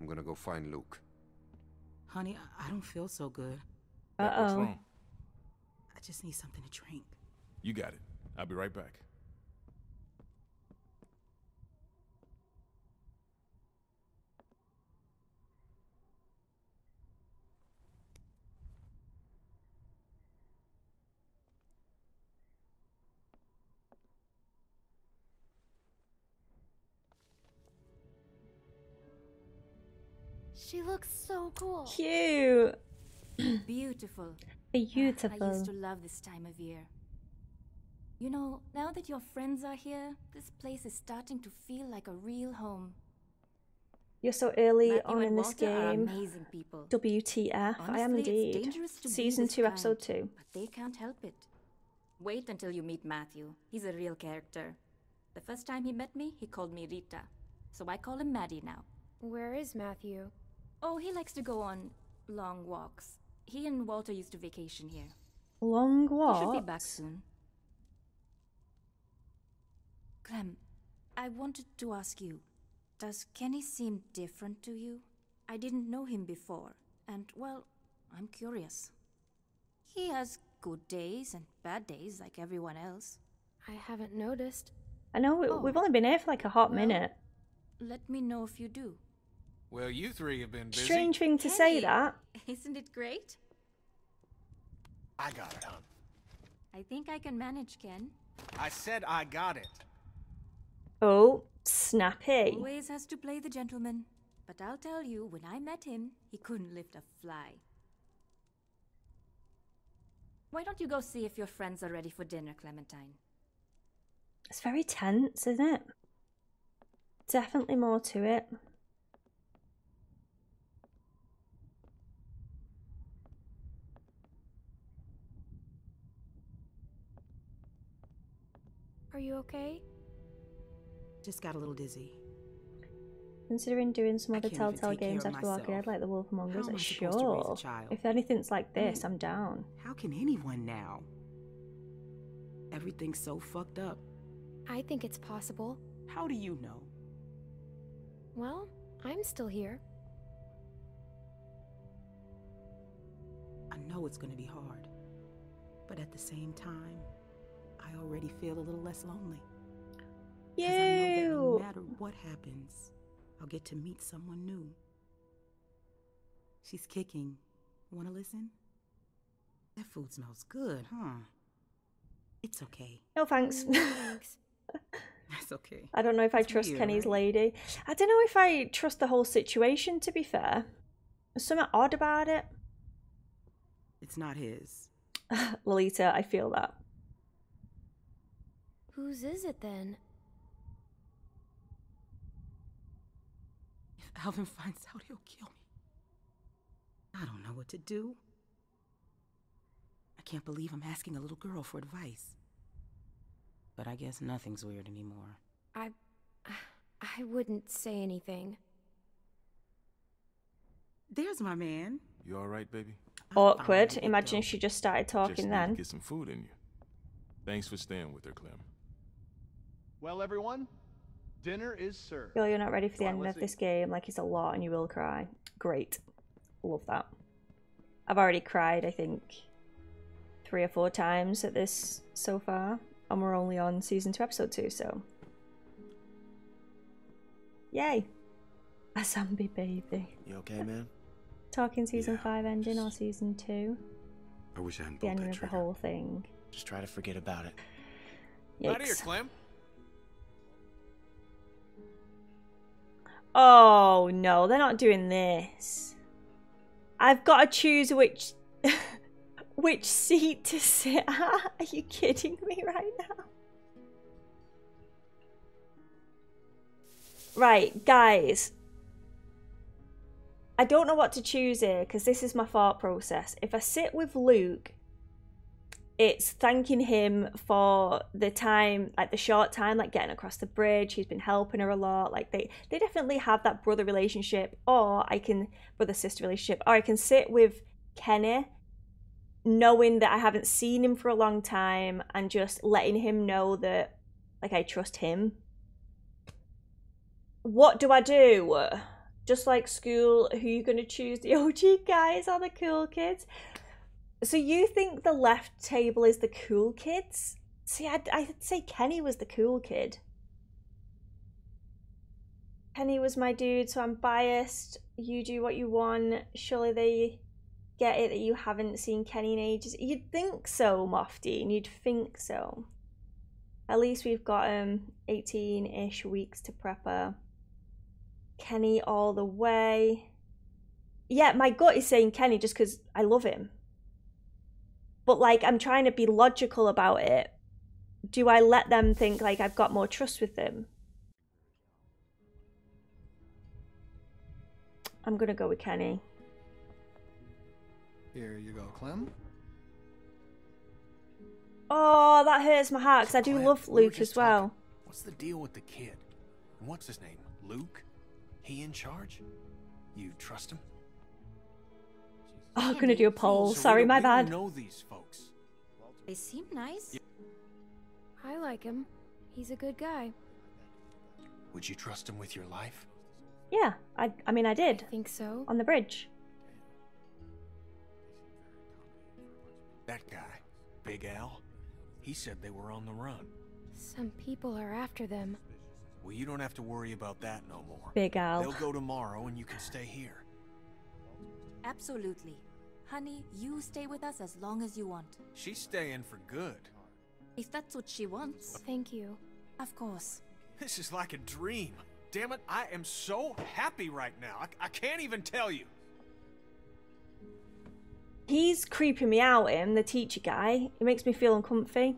[SPEAKER 7] I'm gonna go find Luke.
[SPEAKER 4] Honey, I- I don't feel so good.
[SPEAKER 1] Uh
[SPEAKER 2] What's
[SPEAKER 1] oh.
[SPEAKER 2] wrong?
[SPEAKER 4] I just need something to drink.
[SPEAKER 2] You got it. I'll be right back.
[SPEAKER 9] She looks so cool.
[SPEAKER 1] Cute.
[SPEAKER 16] Beautiful.
[SPEAKER 1] Beautiful.
[SPEAKER 16] I used to love this time of year. You know, now that your friends are here, this place is starting to feel like a real home.
[SPEAKER 1] You're so early
[SPEAKER 16] Matthew
[SPEAKER 1] on
[SPEAKER 16] and
[SPEAKER 1] in this
[SPEAKER 16] Walter are
[SPEAKER 1] game.
[SPEAKER 16] amazing people.
[SPEAKER 1] WTF. I am indeed.
[SPEAKER 16] dangerous to
[SPEAKER 1] Season
[SPEAKER 16] this
[SPEAKER 1] 2, Episode 2.
[SPEAKER 16] But they can't help it. Wait until you meet Matthew. He's a real character. The first time he met me, he called me Rita. So I call him Maddie now.
[SPEAKER 3] Where is Matthew?
[SPEAKER 16] Oh, he likes to go on long walks. He and Walter used to vacation here.
[SPEAKER 1] Long walk.
[SPEAKER 16] He should be back soon. Clem, I wanted to ask you Does Kenny seem different to you? I didn't know him before, and well, I'm curious. He has good days and bad days like everyone else.
[SPEAKER 3] I haven't noticed.
[SPEAKER 1] I know we,
[SPEAKER 16] Oh.
[SPEAKER 1] we've only been here for like a hot minute.
[SPEAKER 16] Let me know if you do.
[SPEAKER 15] Well, you three have been busy.
[SPEAKER 1] Strange thing to say that.
[SPEAKER 16] Isn't it great?
[SPEAKER 15] I got it, hon.
[SPEAKER 16] I think I can manage, Ken.
[SPEAKER 15] I said I got it.
[SPEAKER 1] Oh, snappy.
[SPEAKER 16] Always has to play the gentleman. But I'll tell you, when I met him, he couldn't lift a fly. Why don't you go see if your friends are ready for dinner, Clementine?
[SPEAKER 1] It's very tense, isn't it? Definitely more to it.
[SPEAKER 3] You okay?
[SPEAKER 4] Just got a little dizzy.
[SPEAKER 1] Considering doing some other Telltale games after Walking Dead,
[SPEAKER 4] myself.
[SPEAKER 1] like The Wolf Among Us,
[SPEAKER 4] I supposed to a
[SPEAKER 1] sure.
[SPEAKER 4] child?
[SPEAKER 1] If anything's like this,
[SPEAKER 4] Mm.
[SPEAKER 1] I'm down.
[SPEAKER 4] How can anyone now? Everything's so fucked up.
[SPEAKER 3] I think it's possible.
[SPEAKER 4] How do you know?
[SPEAKER 3] Well, I'm still here.
[SPEAKER 4] I know it's gonna be hard. But at the same time, I already feel a little less lonely. 'Cause I know that no matter what happens, I'll get to meet someone new. She's kicking. Wanna listen? That food smells good, huh? It's okay.
[SPEAKER 1] No thanks.
[SPEAKER 3] Thanks.
[SPEAKER 4] That's okay.
[SPEAKER 1] I don't know if I
[SPEAKER 4] It's
[SPEAKER 1] trust
[SPEAKER 4] weird,
[SPEAKER 1] Kenny's
[SPEAKER 4] right?
[SPEAKER 1] lady. I don't know if I trust the whole situation, to be fair. There's something odd about it.
[SPEAKER 4] It's not his.
[SPEAKER 1] Lolita, I feel that.
[SPEAKER 3] Whose is it then?
[SPEAKER 4] If Alvin finds out, he'll kill me. I don't know what to do. I can't believe I'm asking a little girl for advice. But I guess nothing's weird anymore.
[SPEAKER 3] I. I wouldn't say anything.
[SPEAKER 4] There's my man.
[SPEAKER 2] You all right, baby?
[SPEAKER 1] Awkward. Imagine if she just started talking
[SPEAKER 2] need
[SPEAKER 1] then.
[SPEAKER 2] to get some food in you. Thanks for staying with her, Clem.
[SPEAKER 14] Well, everyone, dinner is served.
[SPEAKER 1] Girl, you're not ready for the
[SPEAKER 14] Right,
[SPEAKER 1] end
[SPEAKER 14] let's
[SPEAKER 1] of this game. Like, it's a lot and you will cry. Great. Love that. I've already cried, I think, three or four times at this so far. And we're only on season two, episode two, so. Yay. A zombie baby.
[SPEAKER 6] You okay, man?
[SPEAKER 1] Talking season five ending or season two?
[SPEAKER 13] I wish I hadn't
[SPEAKER 1] The
[SPEAKER 13] pulled
[SPEAKER 1] ending
[SPEAKER 13] that
[SPEAKER 1] of the whole thing.
[SPEAKER 6] Just try to forget about it.
[SPEAKER 15] Out of here,
[SPEAKER 1] Yikes.
[SPEAKER 15] Clem.
[SPEAKER 1] Oh no, they're not doing this. I've got to choose which which seat to sit at. Are you kidding me right now? Right, guys. I don't know what to choose here because this is my thought process. If I sit with Luke, it's thanking him for the time, like the short time, like getting across the bridge. He's been helping her a lot. Like they, they definitely have that brother relationship, or I can brother sister relationship, or I can sit with Kenny, knowing that I haven't seen him for a long time, and just letting him know that, like I trust him. What do I do? Just like school, who you gonna choose? The OG guys or the cool kids? So you think the left table is the cool kids? See, I'd, I'd say Kenny was the cool kid. Kenny was my dude, so I'm biased. You do what you want. Surely they get it that you haven't seen Kenny in ages. You'd think so, Mofty, you'd think so. At least we've got um 18-ish weeks to prep her. Kenny all the way. Yeah, my gut is saying Kenny just because I love him but like I'm trying to be logical about it. Do I let them think like I've got more trust with them? I'm gonna go with Kenny.
[SPEAKER 12] Here you go, Clem.
[SPEAKER 1] Oh, that hurts my heart because I do love Luke
[SPEAKER 12] just
[SPEAKER 1] as well.
[SPEAKER 15] What's the deal with the kid? And what's his name? Luke? He in charge? You trust him?
[SPEAKER 1] Oh, I'm gonna do a poll.
[SPEAKER 15] Sarita,
[SPEAKER 1] Sorry, my
[SPEAKER 15] we don't
[SPEAKER 1] bad.
[SPEAKER 15] know these folks.
[SPEAKER 16] They seem nice.
[SPEAKER 3] I like him. He's a good guy.
[SPEAKER 15] Would you trust him with your life?
[SPEAKER 1] Yeah, I I mean I did.
[SPEAKER 3] I think so?
[SPEAKER 1] On the bridge.
[SPEAKER 15] That guy, Big Al, he said they were on the run.
[SPEAKER 3] Some people are after them.
[SPEAKER 15] Well, you don't have to worry about that no more.
[SPEAKER 1] Big Al.
[SPEAKER 15] They'll go tomorrow and you can stay here.
[SPEAKER 16] Absolutely. Honey, you stay with us as long as you want.
[SPEAKER 15] She's staying for good.
[SPEAKER 16] If that's what she wants.
[SPEAKER 3] Thank you.
[SPEAKER 16] Of course.
[SPEAKER 15] This is like a dream. Damn it, I am so happy right now. I, I can't even tell you.
[SPEAKER 1] He's creeping me out, him, the teacher guy. He makes me feel uncomfy.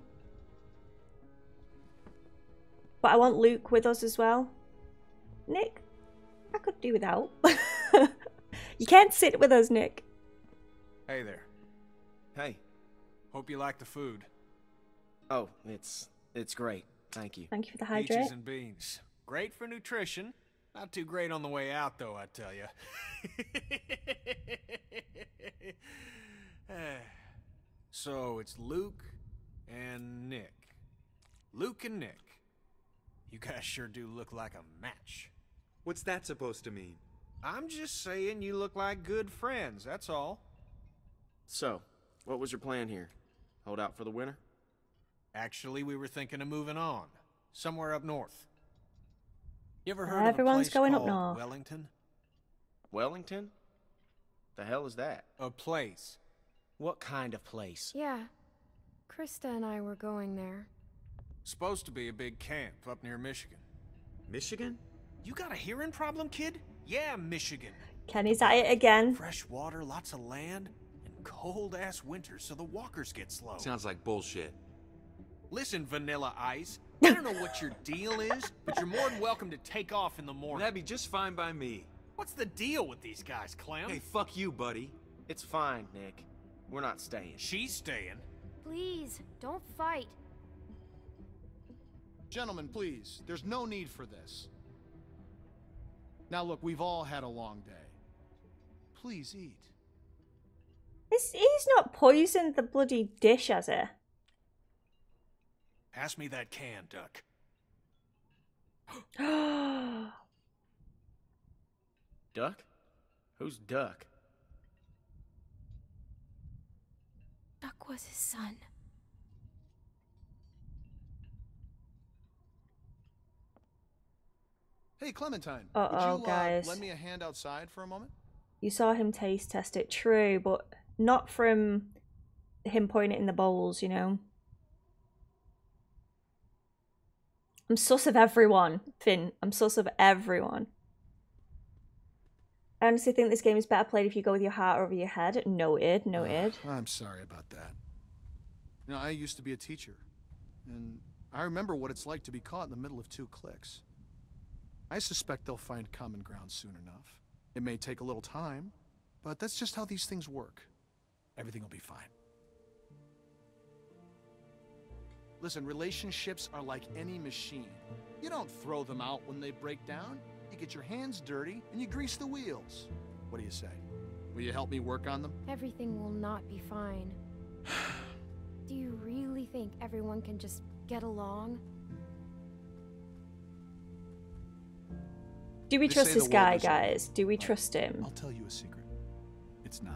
[SPEAKER 1] But I want Luke with us as well. Nick, I could do without. you can't sit with us, Nick.
[SPEAKER 15] Hey there.
[SPEAKER 6] Hey.
[SPEAKER 15] Hope you like the food.
[SPEAKER 6] Oh, it's it's great. Thank you.
[SPEAKER 1] Thank you for the hydrate.
[SPEAKER 15] Peaches and beans. Great for nutrition. Not too great on the way out, though, I tell you. so it's Luke and Nick. Luke and Nick. You guys sure do look like a match.
[SPEAKER 13] What's that supposed to mean?
[SPEAKER 15] I'm just saying you look like good friends, that's all.
[SPEAKER 6] So, what was your plan here? Hold out for the winter?
[SPEAKER 15] Actually, we were thinking of moving on. Somewhere up north. You ever heard
[SPEAKER 1] Everyone's
[SPEAKER 15] of a place
[SPEAKER 1] going up north.
[SPEAKER 15] Wellington?
[SPEAKER 6] Wellington? The hell is that?
[SPEAKER 15] A place.
[SPEAKER 6] What kind of place?
[SPEAKER 3] Yeah. Christa and I were going there.
[SPEAKER 15] Supposed to be a big camp up near Michigan.
[SPEAKER 13] Michigan?
[SPEAKER 15] You got a hearing problem, kid? Yeah, Michigan.
[SPEAKER 1] Kenny's at it again.
[SPEAKER 15] Fresh water, lots of land, and cold ass winters so the walkers get slow.
[SPEAKER 13] Sounds like bullshit.
[SPEAKER 15] Listen, Vanilla Ice. I don't know what your deal is, but you're more than welcome to take off in the morning.
[SPEAKER 13] That'd be just fine by me.
[SPEAKER 15] What's the deal with these guys, Clem?
[SPEAKER 13] Hey, fuck you, buddy.
[SPEAKER 6] It's fine, Nick. We're not staying.
[SPEAKER 15] She's staying.
[SPEAKER 3] Please, don't fight.
[SPEAKER 14] Gentlemen, please, there's no need for this. Now look, we've all had a long day. Please eat.
[SPEAKER 1] He's, he's not poisoned the bloody dish, has he?
[SPEAKER 15] Pass me that can, Duck.
[SPEAKER 6] Duck? Who's Duck?
[SPEAKER 3] Duck was his son.
[SPEAKER 14] Hey, Clementine.
[SPEAKER 1] Uh-oh,
[SPEAKER 14] would you,
[SPEAKER 1] guys.
[SPEAKER 14] Uh, lend me a hand outside for a moment?
[SPEAKER 1] You saw him taste test it, true, but not from him putting it in the bowls, you know? I'm sus of everyone, Finn. I'm sus of everyone. I honestly think this game is better played if you go with your heart over your head. Noted, noted.
[SPEAKER 14] I'm sorry about that. You know, I used to be a teacher, and I remember what it's like to be caught in the middle of two cliques. I suspect they'll find common ground soon enough. It may take a little time, but that's just how these things work. Everything will be fine. Listen, relationships are like any machine. You don't throw them out when they break down. You get your hands dirty and you grease the wheels. What do you say? Will you help me work on them?
[SPEAKER 3] Everything will not be fine. Do you really think everyone can just get along?
[SPEAKER 1] Do we
[SPEAKER 14] They
[SPEAKER 1] trust this guy, guys? Do we trust him?
[SPEAKER 14] I'll tell you a secret. It's not.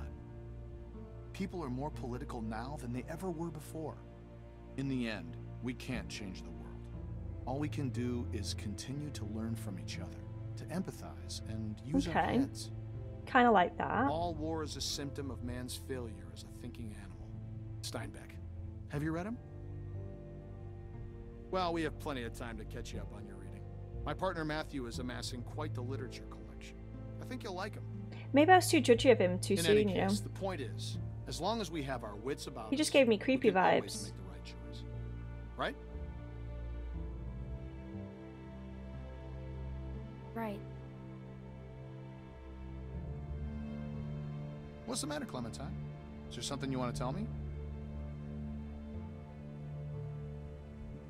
[SPEAKER 14] People are more political now than they ever were before. In the end, we can't change the world. All we can do is continue to learn from each other, to empathize and use our
[SPEAKER 1] Okay.
[SPEAKER 14] heads.
[SPEAKER 1] Kind of like that.
[SPEAKER 14] All war is a symptom of man's failure as a thinking animal. Steinbeck. Have you read him? Well, we have plenty of time to catch you up on your. My partner Matthew is amassing quite the literature collection. I think you'll like him.
[SPEAKER 1] Maybe I was too judgy of him too
[SPEAKER 14] In
[SPEAKER 1] soon,
[SPEAKER 14] any
[SPEAKER 1] you know?
[SPEAKER 14] the point is, as long as we have our wits about
[SPEAKER 1] He just
[SPEAKER 14] us,
[SPEAKER 1] gave me creepy vibes.
[SPEAKER 14] make the right choice. Right?
[SPEAKER 3] Right.
[SPEAKER 14] What's the matter, Clementine? Is there something you want to tell me?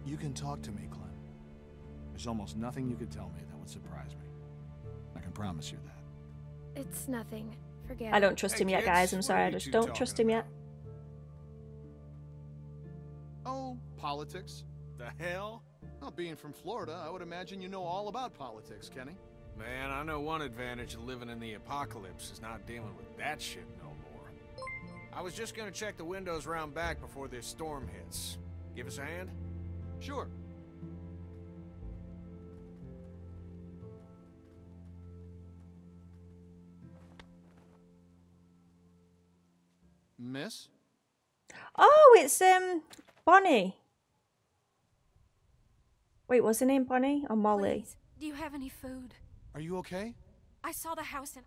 [SPEAKER 14] You can talk to me, Clem. There's almost nothing you could tell me that would surprise me. I can promise you that.
[SPEAKER 3] It's nothing. Forget
[SPEAKER 1] I don't trust him yet, guys. I'm sorry. I just don't trust him yet.
[SPEAKER 14] Oh, politics.
[SPEAKER 15] The hell?
[SPEAKER 14] Well, being from Florida, I would imagine you know all about politics, Kenny.
[SPEAKER 15] Man, I know one advantage of living in the apocalypse is not dealing with that shit no more. I was just gonna check the windows round back before this storm hits. Give us a hand?
[SPEAKER 14] Sure. Miss?
[SPEAKER 1] Oh, it's um Bonnie. Wait, what's her name? Bonnie or Molly?
[SPEAKER 9] Please, do you have any food?
[SPEAKER 14] Are you okay?
[SPEAKER 9] I saw the house and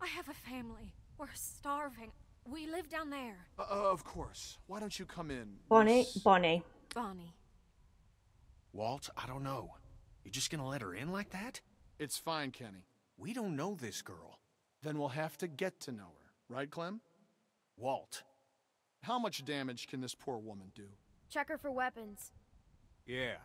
[SPEAKER 9] I have a family. We're starving. We live down there.
[SPEAKER 14] Uh, uh, of course. Why don't you come in?
[SPEAKER 1] Bonnie.
[SPEAKER 14] Miss-
[SPEAKER 1] Bonnie.
[SPEAKER 9] Bonnie.
[SPEAKER 13] Walt, I don't know. You just gonna let her in like that?
[SPEAKER 14] It's fine, Kenny.
[SPEAKER 13] We don't know this girl.
[SPEAKER 14] Then we'll have to get to know her. Right, Clem?
[SPEAKER 13] Walt.
[SPEAKER 14] How much damage can this poor woman do?
[SPEAKER 3] Check her for weapons.
[SPEAKER 15] Yeah.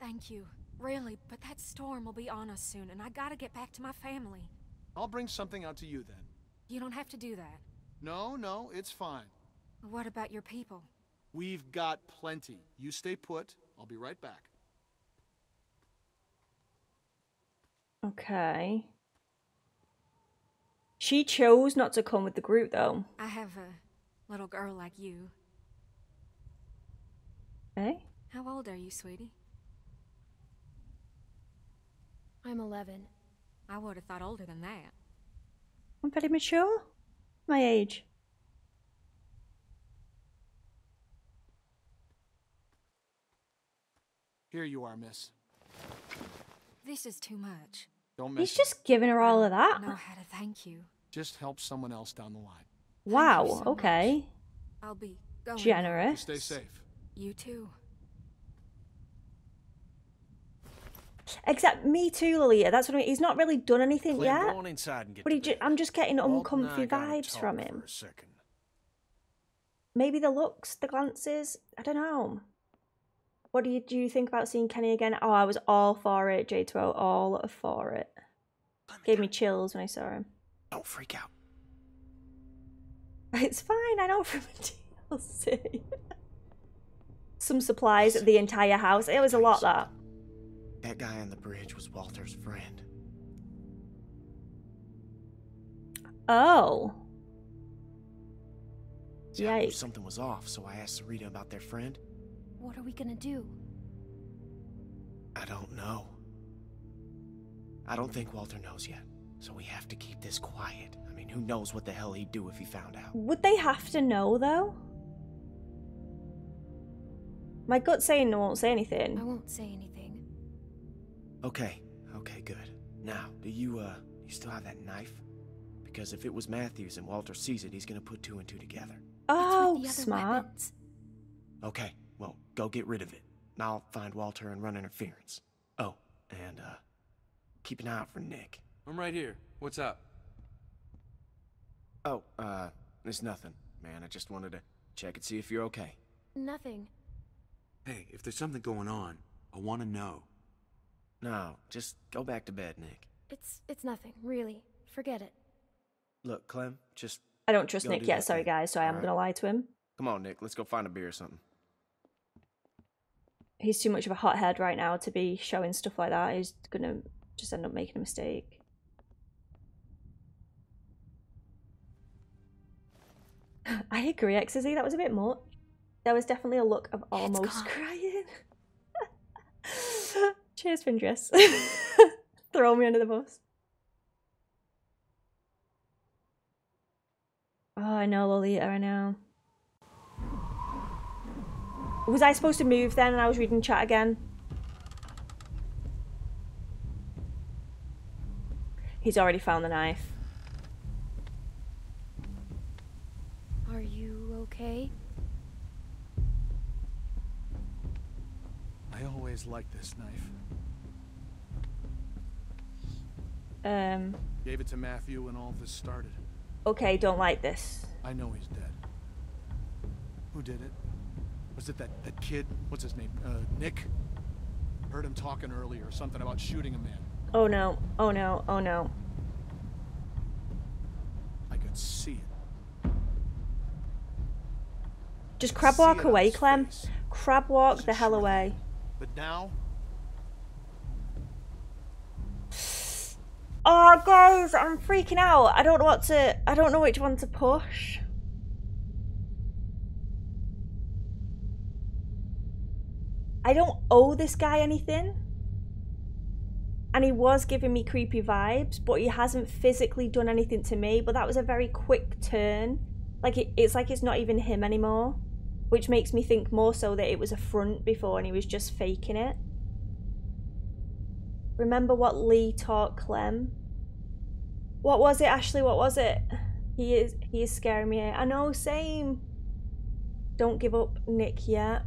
[SPEAKER 9] Thank you. Really, but that storm will be on us soon, and I gotta get back to my family.
[SPEAKER 14] I'll bring something out to you then.
[SPEAKER 9] You don't have to do that.
[SPEAKER 14] No, no, it's fine.
[SPEAKER 9] What about your people?
[SPEAKER 14] We've got plenty. You stay put. I'll be right back.
[SPEAKER 1] Okay. She chose not to come with the group though.
[SPEAKER 9] I have a little girl like you.
[SPEAKER 1] Eh?
[SPEAKER 9] How old are you, sweetie?
[SPEAKER 3] I'm 11.
[SPEAKER 9] I would have thought older than that.
[SPEAKER 1] I'm very mature. My age.
[SPEAKER 14] Here you are, miss.
[SPEAKER 9] This is too much.
[SPEAKER 14] Don't
[SPEAKER 1] He's
[SPEAKER 14] mess.
[SPEAKER 1] just giving her all of that.
[SPEAKER 9] don't know how to thank you.
[SPEAKER 14] Just help someone else down the line.
[SPEAKER 1] Wow.
[SPEAKER 9] so much.
[SPEAKER 1] okay.
[SPEAKER 9] I'll be going. now.
[SPEAKER 1] Generous.
[SPEAKER 14] Stay safe.
[SPEAKER 9] You too.
[SPEAKER 1] Except me too, Lolita. That's what I mean. He's not really done anything
[SPEAKER 15] Clem,
[SPEAKER 1] yet.
[SPEAKER 15] go on inside and get
[SPEAKER 1] But he ju- I'm just getting
[SPEAKER 15] Walt
[SPEAKER 1] uncomfy vibes from him. Maybe the looks, the glances. I don't know. What do you do? You think about seeing Kenny again? Oh, I was all for it, J2O, all for it. Gave me chills when I saw him.
[SPEAKER 6] Don't freak out.
[SPEAKER 1] It's fine. I know from a DLC. Some supplies at the entire house. It was a lot that.
[SPEAKER 6] That guy on the bridge was Walter's friend.
[SPEAKER 1] Oh.
[SPEAKER 6] See, I knew
[SPEAKER 1] Yikes.
[SPEAKER 6] something was off, so I asked Sarita about their friend.
[SPEAKER 3] What are we gonna do?
[SPEAKER 6] I don't know. I don't think Walter knows yet, so we have to keep this quiet. I mean, who knows what the hell he'd do if he found out?
[SPEAKER 1] Would they have to know though? My gut's saying I won't say anything.
[SPEAKER 3] I won't say anything.
[SPEAKER 6] Okay, okay, good. Now, do you, uh, you still have that knife? Because if it was Matthews and Walter sees it, he's gonna put two and two together.
[SPEAKER 1] Oh,
[SPEAKER 3] the other
[SPEAKER 1] smart.
[SPEAKER 3] weapons.
[SPEAKER 6] Okay, well, go get rid of it. And I'll find Walter and run interference. Oh, and, uh, keep an eye out for Nick.
[SPEAKER 17] I'm right here. What's up?
[SPEAKER 6] Oh, uh, it's nothing, man. I just wanted to check and see if you're okay.
[SPEAKER 3] Nothing.
[SPEAKER 13] Hey, if there's something going on, I want to know.
[SPEAKER 6] No, just go back to bed, Nick.
[SPEAKER 3] It's it's nothing, really. Forget it.
[SPEAKER 6] Look, Clem, just
[SPEAKER 1] I don't trust Nick
[SPEAKER 6] do
[SPEAKER 1] yet. Sorry,
[SPEAKER 6] thing,
[SPEAKER 1] guys. So I am
[SPEAKER 6] alright?
[SPEAKER 1] gonna lie to him.
[SPEAKER 6] come on, Nick. Let's go find a beer or something.
[SPEAKER 1] He's too much of a hothead right now to be showing stuff like that. He's gonna just end up making a mistake. I agree, Ecstasy. That was a bit much. There was definitely a look of almost crying. Cheers, Findress. Throw me under the bus. Oh, I know, Lolita, I know. Was I supposed to move then and I was reading chat again? He's already found the knife.
[SPEAKER 3] Are you okay?
[SPEAKER 14] I always liked this knife.
[SPEAKER 1] Um,
[SPEAKER 14] Gave it to Matthew when all this started.
[SPEAKER 1] okay, don't like this.
[SPEAKER 14] I know he's dead. Who did it? Was it that, that kid? What's his name? Uh, Nick? Heard him talking earlier, something about shooting a man.
[SPEAKER 1] Oh no, oh no, oh no.
[SPEAKER 14] I could see it.
[SPEAKER 1] Just crab walk away, Clem. Crab walk the hell away.
[SPEAKER 14] But now,
[SPEAKER 1] Oh, guys, I'm freaking out. I don't know what to. I don't know which one to push. I don't owe this guy anything. And he was giving me creepy vibes, but he hasn't physically done anything to me. But that was a very quick turn. Like, it, it's like it's not even him anymore. Which makes me think more so that it was a front before and he was just faking it. Remember what Lee taught Clem? What was it, Ashley? What was it? He is he is scaring me. I know, same. Don't give up Nick yet.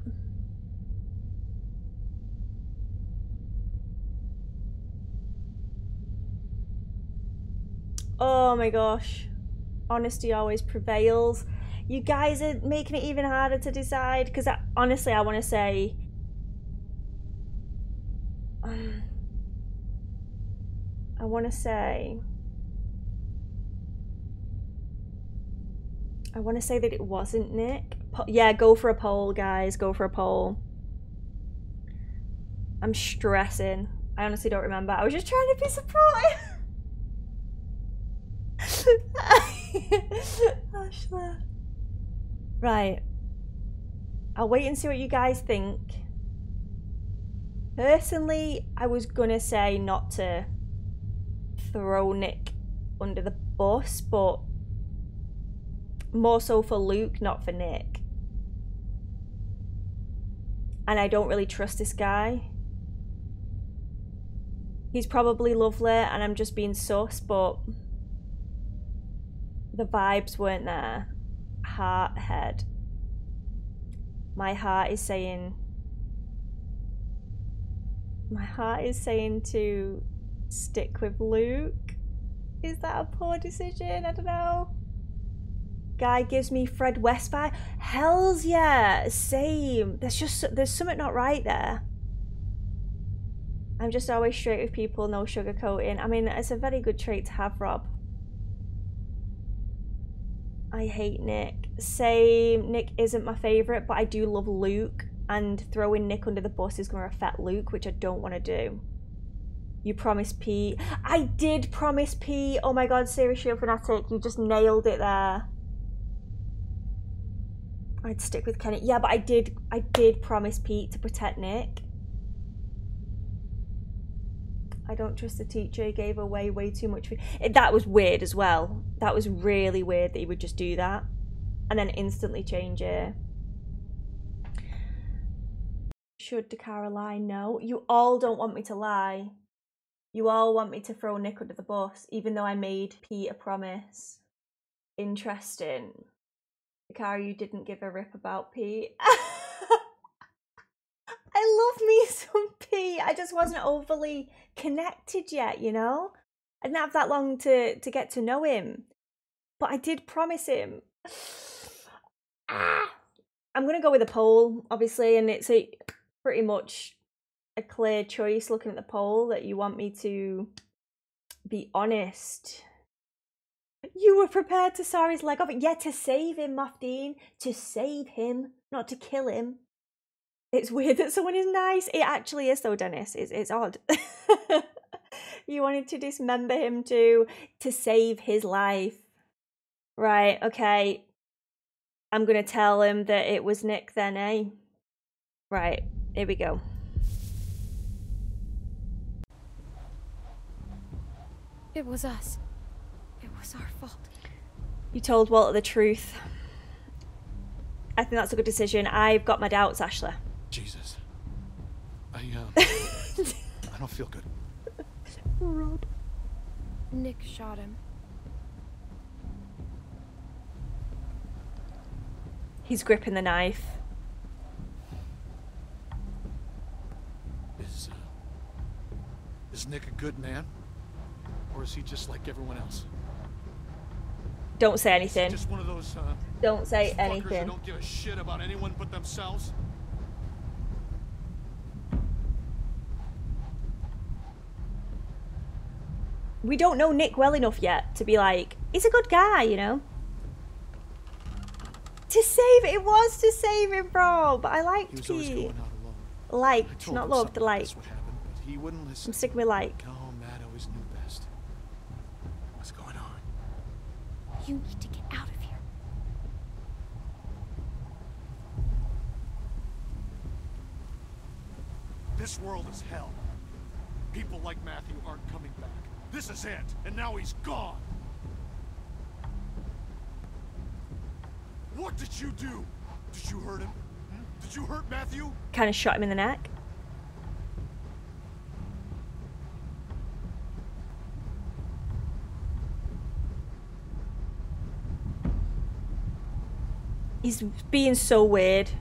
[SPEAKER 1] Oh my gosh. Honesty always prevails. You guys are making it even harder to decide because honestly, I want to say. Um, I want to say. I want to say that it wasn't Nick. Po yeah, go for a poll, guys. Go for a poll. I'm stressing. I honestly don't remember. I was just trying to be supportive. Ashley. Right. I'll wait and see what you guys think. Personally, I was gonna say not to throw Nick under the bus, but more so for Luke, not for Nick. And I don't really trust this guy. He's probably lovely and I'm just being sus, but the vibes weren't there. Heart, head. My heart is saying... My heart is saying to stick with Luke. Is that a poor decision? I don't know. Guy gives me Fred West vibe. Hell's yeah, same. There's just there's something not right there. I'm just always straight with people, no sugarcoating. I mean, it's a very good trait to have, Rob. I hate Nick. Same. Nick isn't my favourite, but I do love Luke. And throwing Nick under the bus is going to affect Luke, which I don't want to do. You promised Pete. I did promise Pete. Oh my god, Serious Shield Fanatic, you just nailed it there. I'd stick with Kenny. Yeah, but I did I did promise Pete to protect Nick. I don't trust the teacher. He gave away way too much. That was weird as well. That was really weird that he would just do that and then instantly change it. Should Dakara lie? No. You all don't want me to lie. You all want me to throw Nick under the bus, even though I made Pete a promise. Interesting. Car, you didn't give a rip about Pete. I love me some Pete. I just wasn't overly connected yet, you know? I didn't have that long to, to get to know him. But I did promise him. ah, I'm going to go with a poll, obviously, and it's a pretty much a clear choice looking at the poll that you want me to be honest you were prepared to saw his leg off. Yeah, to save him, Moff Dean. To save him, not to kill him. It's weird that someone is nice. It actually is though, Dennis. It's it's odd. you wanted to dismember him to to save his life. Right, okay. I'm gonna tell him that it was Nick then, eh? Right, here we go.
[SPEAKER 3] It was us It was our fault.
[SPEAKER 1] You told Walter the truth. I think that's a good decision. I've got my doubts, Ashley.
[SPEAKER 14] Jesus. I, um, I don't feel good.
[SPEAKER 1] Rob.
[SPEAKER 3] Nick shot him.
[SPEAKER 1] He's gripping the knife.
[SPEAKER 14] Is, uh, is Nick a good man? Or is he just like everyone else?
[SPEAKER 1] Don't say anything.
[SPEAKER 14] Just one of those. Uh,
[SPEAKER 1] Don't say anything.
[SPEAKER 14] don't give a shit about anyone but themselves.
[SPEAKER 1] We don't know Nick well enough yet to be like, he's a good guy, you know? To save it was to save him, bro. But I
[SPEAKER 14] He
[SPEAKER 1] liked
[SPEAKER 14] was
[SPEAKER 1] Pete.
[SPEAKER 14] going out alone.
[SPEAKER 1] Liked, not loved,
[SPEAKER 14] something like would happen, but he wouldn't listen.
[SPEAKER 1] I'm sick of me like.
[SPEAKER 14] No, Matt always knew best. What's going on?
[SPEAKER 9] You need to get out of here.
[SPEAKER 14] This world is hell. People like Matthew aren't coming back. This is it, and now he's gone. What did you do? Did you hurt him? Hmm? Did you hurt Matthew?
[SPEAKER 1] Kind of shot him in the neck. He's being so weird.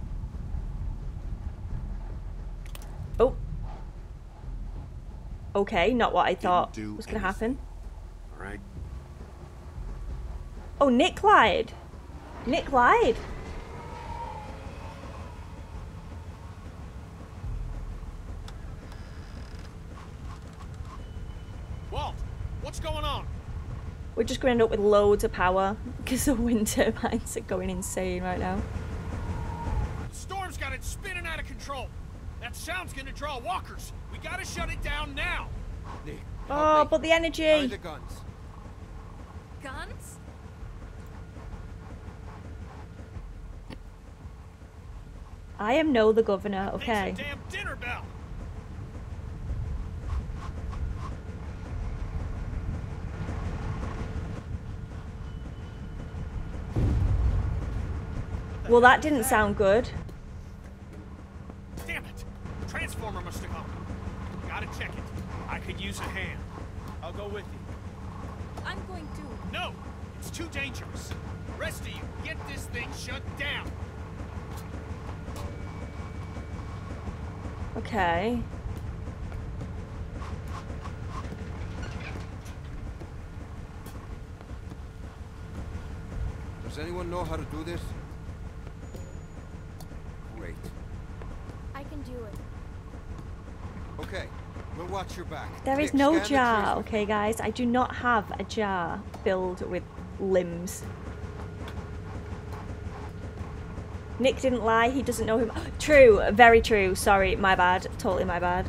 [SPEAKER 1] Oh. Okay, not what I thought
[SPEAKER 13] do
[SPEAKER 1] was going to happen.
[SPEAKER 13] All right.
[SPEAKER 1] Oh, Nick lied. Nick lied.
[SPEAKER 14] Walt, what's going on?
[SPEAKER 1] We're just going to end up with loads of power because the wind turbines are going insane right now.
[SPEAKER 5] The storm's got it spinning out of control. That sound's gonna draw walkers. We gotta shut it down now.
[SPEAKER 7] Nick,
[SPEAKER 1] Oh, but the
[SPEAKER 7] carry
[SPEAKER 1] energy.
[SPEAKER 7] the guns.
[SPEAKER 16] Guns?
[SPEAKER 1] I am no the governor, okay.
[SPEAKER 5] A damn dinner bell.
[SPEAKER 1] Well, that didn't sound good.
[SPEAKER 5] Could use a hand. I'll go with you.
[SPEAKER 16] I'm going to.
[SPEAKER 5] No! It's too dangerous. Rest of you, get this thing shut down.
[SPEAKER 1] Okay.
[SPEAKER 7] Does anyone know how to do this? Great.
[SPEAKER 9] I can do it.
[SPEAKER 7] Okay, we'll watch your back.
[SPEAKER 1] There is no jar, okay, guys? I do not have a jar filled with limbs. Nick didn't lie, he doesn't know him. True, very true. Sorry, my bad. Totally my bad.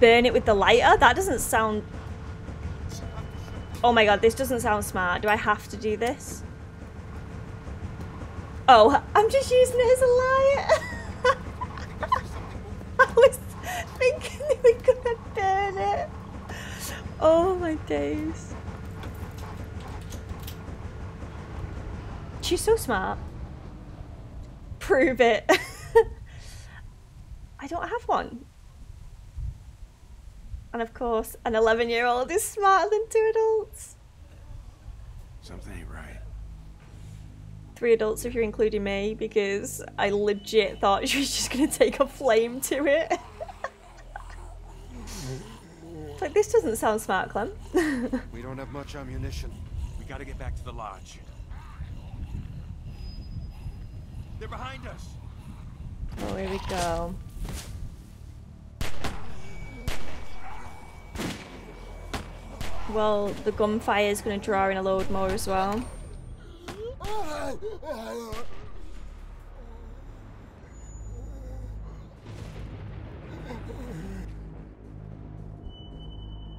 [SPEAKER 1] Burn it with the lighter? That doesn't sound... Oh my god, this doesn't sound smart. Do I have to do this? Oh, I'm just using it as a lighter. I was thinking they were gonna burn it. Oh my days. She's so smart. Prove it. I don't have one. And of course, an 11 year old is smarter than two adults.
[SPEAKER 13] Something ain't right.
[SPEAKER 1] Three adults if you're including me, because I legit thought she was just gonna take a flame to it. Like, this doesn't sound smart, Clem.
[SPEAKER 7] We don't have much ammunition.
[SPEAKER 13] We gotta get back to the lodge.
[SPEAKER 5] They're behind us.
[SPEAKER 1] Oh, here we go. Well, the gunfire is going to draw in a load more as well. Oh,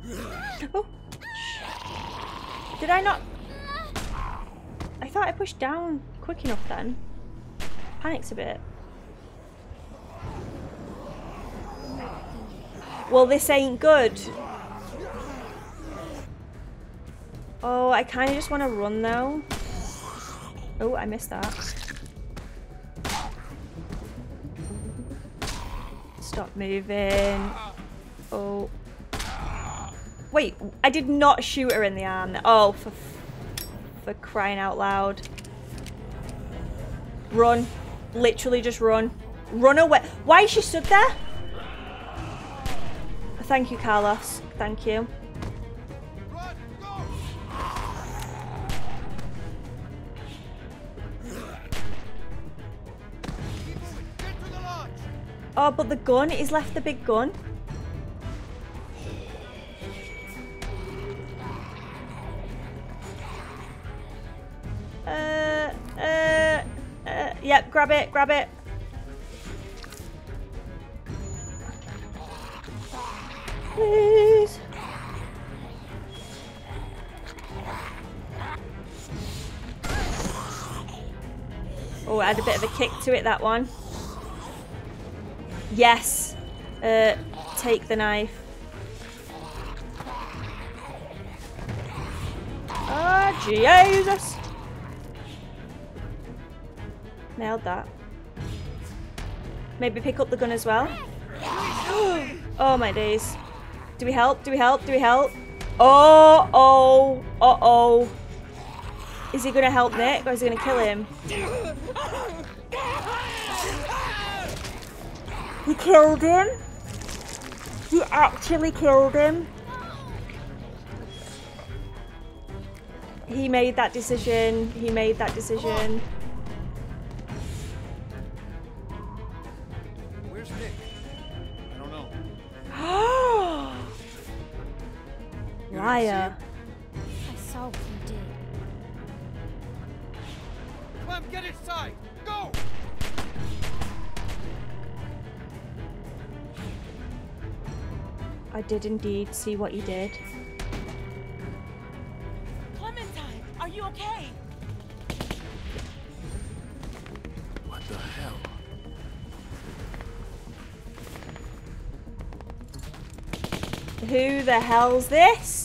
[SPEAKER 1] Oh. Did I not? I thought I pushed down quick enough then. Panics a bit. Well, this ain't good. Oh, I kind of just want to run though. Oh, I missed that. Stop moving. Oh. Wait, I did not shoot her in the arm. Oh, for, for crying out loud. Run. Literally just run. Run away. Why is she stood there? Thank you, Carlos. Thank you. Oh, but the gun. He's left the big gun. Yep, grab it, grab it. Please. Oh, had a bit of a kick to it, that one. Yes. Uh, take the knife. Oh, Jesus. Nailed that. Maybe pick up the gun as well. oh my days. Do we help? Do we help? Do we help? Oh, oh, uh oh. Is he gonna help Nick or is he gonna kill him? He killed him? He actually killed him? He made that decision. He made that decision. Liar.
[SPEAKER 3] I saw what you did.
[SPEAKER 11] Clem, get inside! Go!
[SPEAKER 1] I did indeed see what you did.
[SPEAKER 17] Clementine, are you okay?
[SPEAKER 2] What the hell?
[SPEAKER 1] Who the hell's this?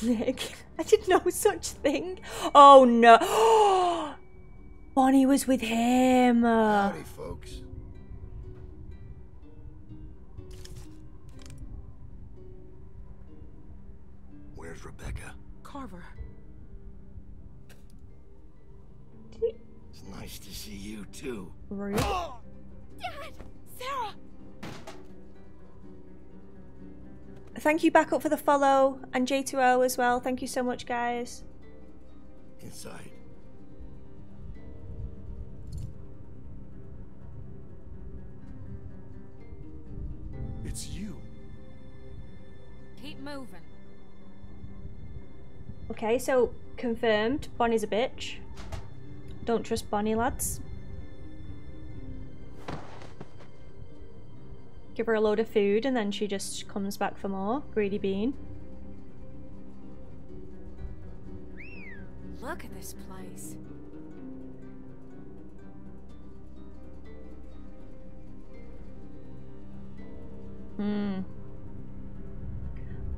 [SPEAKER 1] That killed Nick. I did no such thing. Oh no. Bonnie was with him.
[SPEAKER 10] Howdy, folks. Where's Rebecca?
[SPEAKER 8] Carver.
[SPEAKER 10] It's nice to see you too.
[SPEAKER 1] Rude.
[SPEAKER 17] Oh,
[SPEAKER 1] Thank you back up for the follow and J2O as well. Thank you so much, guys.
[SPEAKER 10] Inside.
[SPEAKER 15] It's you.
[SPEAKER 3] Keep moving.
[SPEAKER 1] Okay, so confirmed. Bonnie's a bitch. Don't trust Bonnie, lads. Give her a load of food and then she just comes back for more. Greedy bean.
[SPEAKER 3] Look at this place.
[SPEAKER 1] Hmm.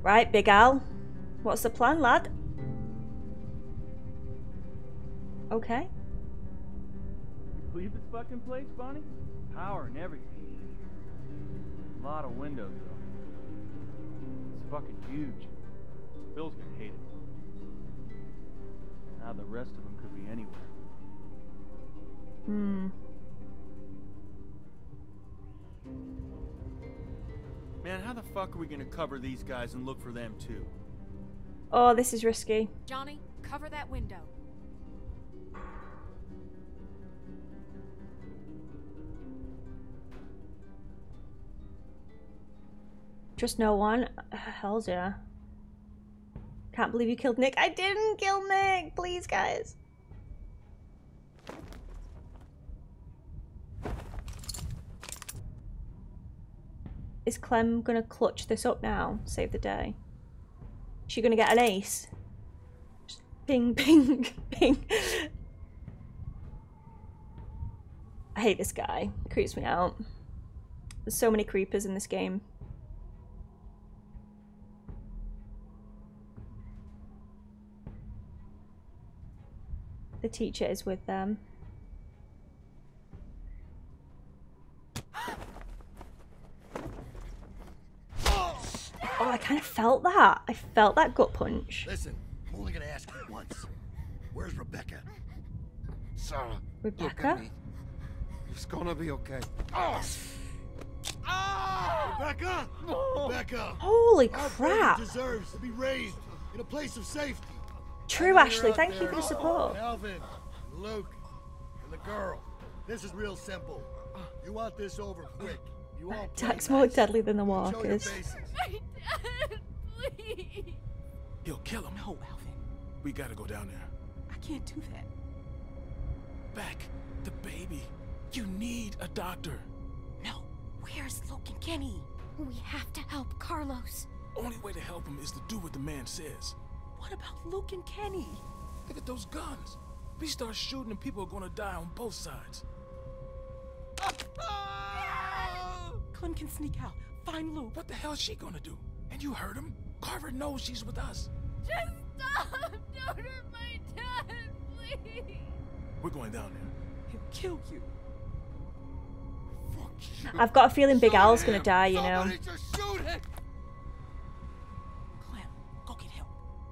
[SPEAKER 1] Right, Big Al. What's the plan, lad? Okay.
[SPEAKER 18] Believe this fucking place, Bonnie? Power and everything. A lot of windows, though. It's fucking huge. Bill's gonna hate it. Now the rest of them could be anywhere.
[SPEAKER 1] Hmm.
[SPEAKER 18] Man, how the fuck are we gonna cover these guys and look for them too?
[SPEAKER 1] Oh, this is risky.
[SPEAKER 3] Johnny, cover that window.
[SPEAKER 1] Just no one. Uh, Hells yeah. Can't believe you killed Nick. I didn't kill Nick. Please, guys. Is Clem gonna clutch this up now? Save the day. Is she gonna get an ace? Ping, ping, ping. I hate this guy. creeps me out. There's so many creepers in this game. The teacher is with them. Oh, I kind of felt that. I felt that gut punch.
[SPEAKER 10] Listen, I'm only gonna ask you once. Where's Rebecca?
[SPEAKER 7] Sarah,
[SPEAKER 1] Rebecca?
[SPEAKER 7] It's gonna be okay. Oh.
[SPEAKER 10] Rebecca! Rebecca!
[SPEAKER 1] Holy crap.
[SPEAKER 10] deserves to be raised in a place of safety.
[SPEAKER 1] True, Ashley. Thank you for the support.
[SPEAKER 10] Alvin, Luke, and the girl. This is real simple. You want this over quick. You all play
[SPEAKER 1] Jack's more deadly than the walkers.
[SPEAKER 17] dad, please.
[SPEAKER 2] He'll kill him.
[SPEAKER 8] No, Alvin.
[SPEAKER 2] We gotta go down there.
[SPEAKER 8] I can't do that.
[SPEAKER 2] Back. The baby. You need a doctor.
[SPEAKER 8] No. Where's Luke and Kenny?
[SPEAKER 9] We have to help Carlos.
[SPEAKER 2] Only way to help him is to do what the man says.
[SPEAKER 8] What about Luke and Kenny?
[SPEAKER 2] Look at those guns. If we start shooting and people are gonna die on both sides.
[SPEAKER 8] Clem can sneak out. Find Luke.
[SPEAKER 2] What the hell's she gonna do? And you heard him? Carver knows she's with us.
[SPEAKER 17] Just stop! Don't hurt my dad, please.
[SPEAKER 2] We're going down there.
[SPEAKER 8] He'll kill you.
[SPEAKER 1] I've got a feeling Big Al's gonna die, you know.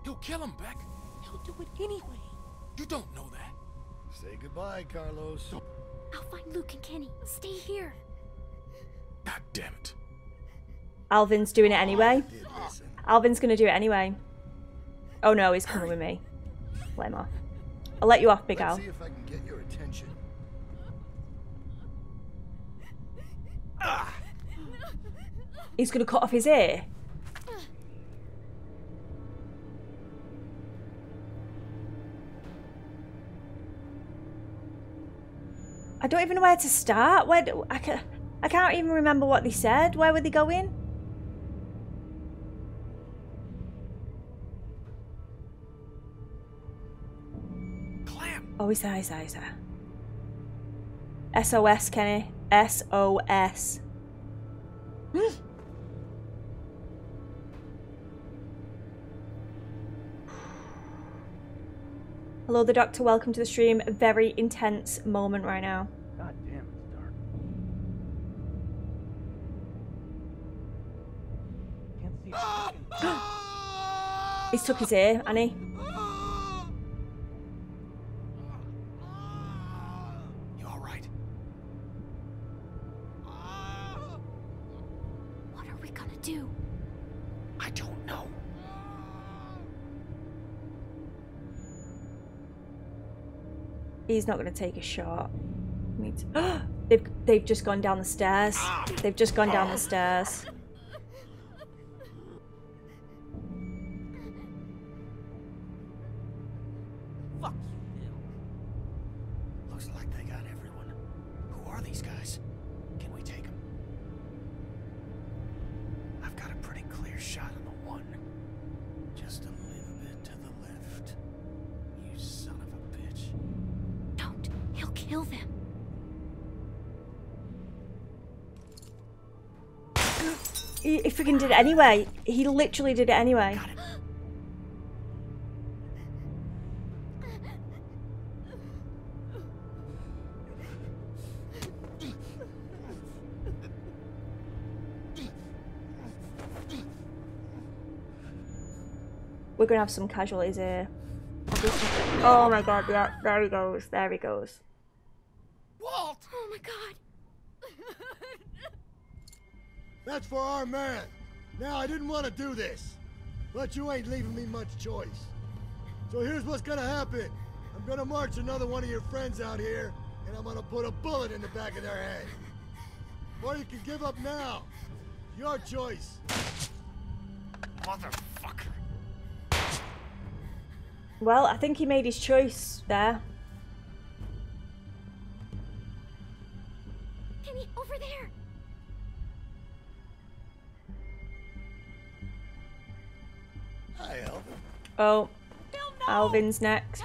[SPEAKER 2] He'll kill him, Beck.
[SPEAKER 8] He'll do it anyway.
[SPEAKER 2] You don't know that.
[SPEAKER 10] Say goodbye, Carlos.
[SPEAKER 9] I'll find Luke and Kenny. Stay here.
[SPEAKER 2] God damn it.
[SPEAKER 1] Alvin's doing it anyway. Alvin's gonna do it anyway. Oh no, he's coming with me. Let him off. I'll let you off, Big
[SPEAKER 10] Let's
[SPEAKER 1] Al.
[SPEAKER 10] see if I can get your attention.
[SPEAKER 1] He's gonna cut off his ear. I don't even know where to start. Where do, I can I can't even remember what they said. Where were they going?
[SPEAKER 2] Clem.
[SPEAKER 1] Oh, he's there, he's there, he's there. SOS, Kenny. SOS. Hmm. Hello, the doctor. Welcome to the stream. A very intense moment right now.
[SPEAKER 18] God damn, it's dark. Can't see.
[SPEAKER 1] He's took his ear, Annie. He's not going to take a shot. They've they've just gone down the stairs. They've just gone down the stairs. Anyway. He literally did it anyway. We're gonna have some casualties here. Oh my god, yeah, there he goes, there he goes.
[SPEAKER 17] Walt!
[SPEAKER 9] Oh my god.
[SPEAKER 10] That's for our man. Now, I didn't want to do this, but you ain't leaving me much choice. So here's what's gonna happen. I'm gonna march another one of your friends out here, and I'm gonna put a bullet in the back of their head. Or you can give up now. Your choice.
[SPEAKER 6] Motherfucker.
[SPEAKER 1] Well, I think he made his choice there.
[SPEAKER 9] Kenny, over there.
[SPEAKER 1] Oh! Alvin's next.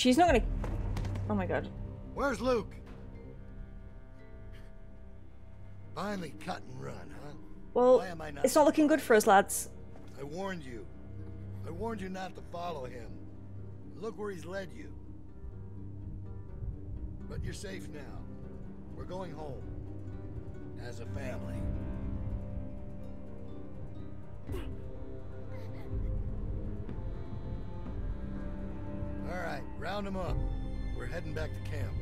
[SPEAKER 1] She's not gonna. Oh my god.
[SPEAKER 10] Where's Luke? Finally cut and run, huh?
[SPEAKER 1] Well,
[SPEAKER 10] Why am I not
[SPEAKER 1] it's not looking good for us, lads.
[SPEAKER 10] I warned you. I warned you not to follow him. Look where he's led you. But you're safe now. We're going home. As a family. All right, round them up. We're heading back to camp.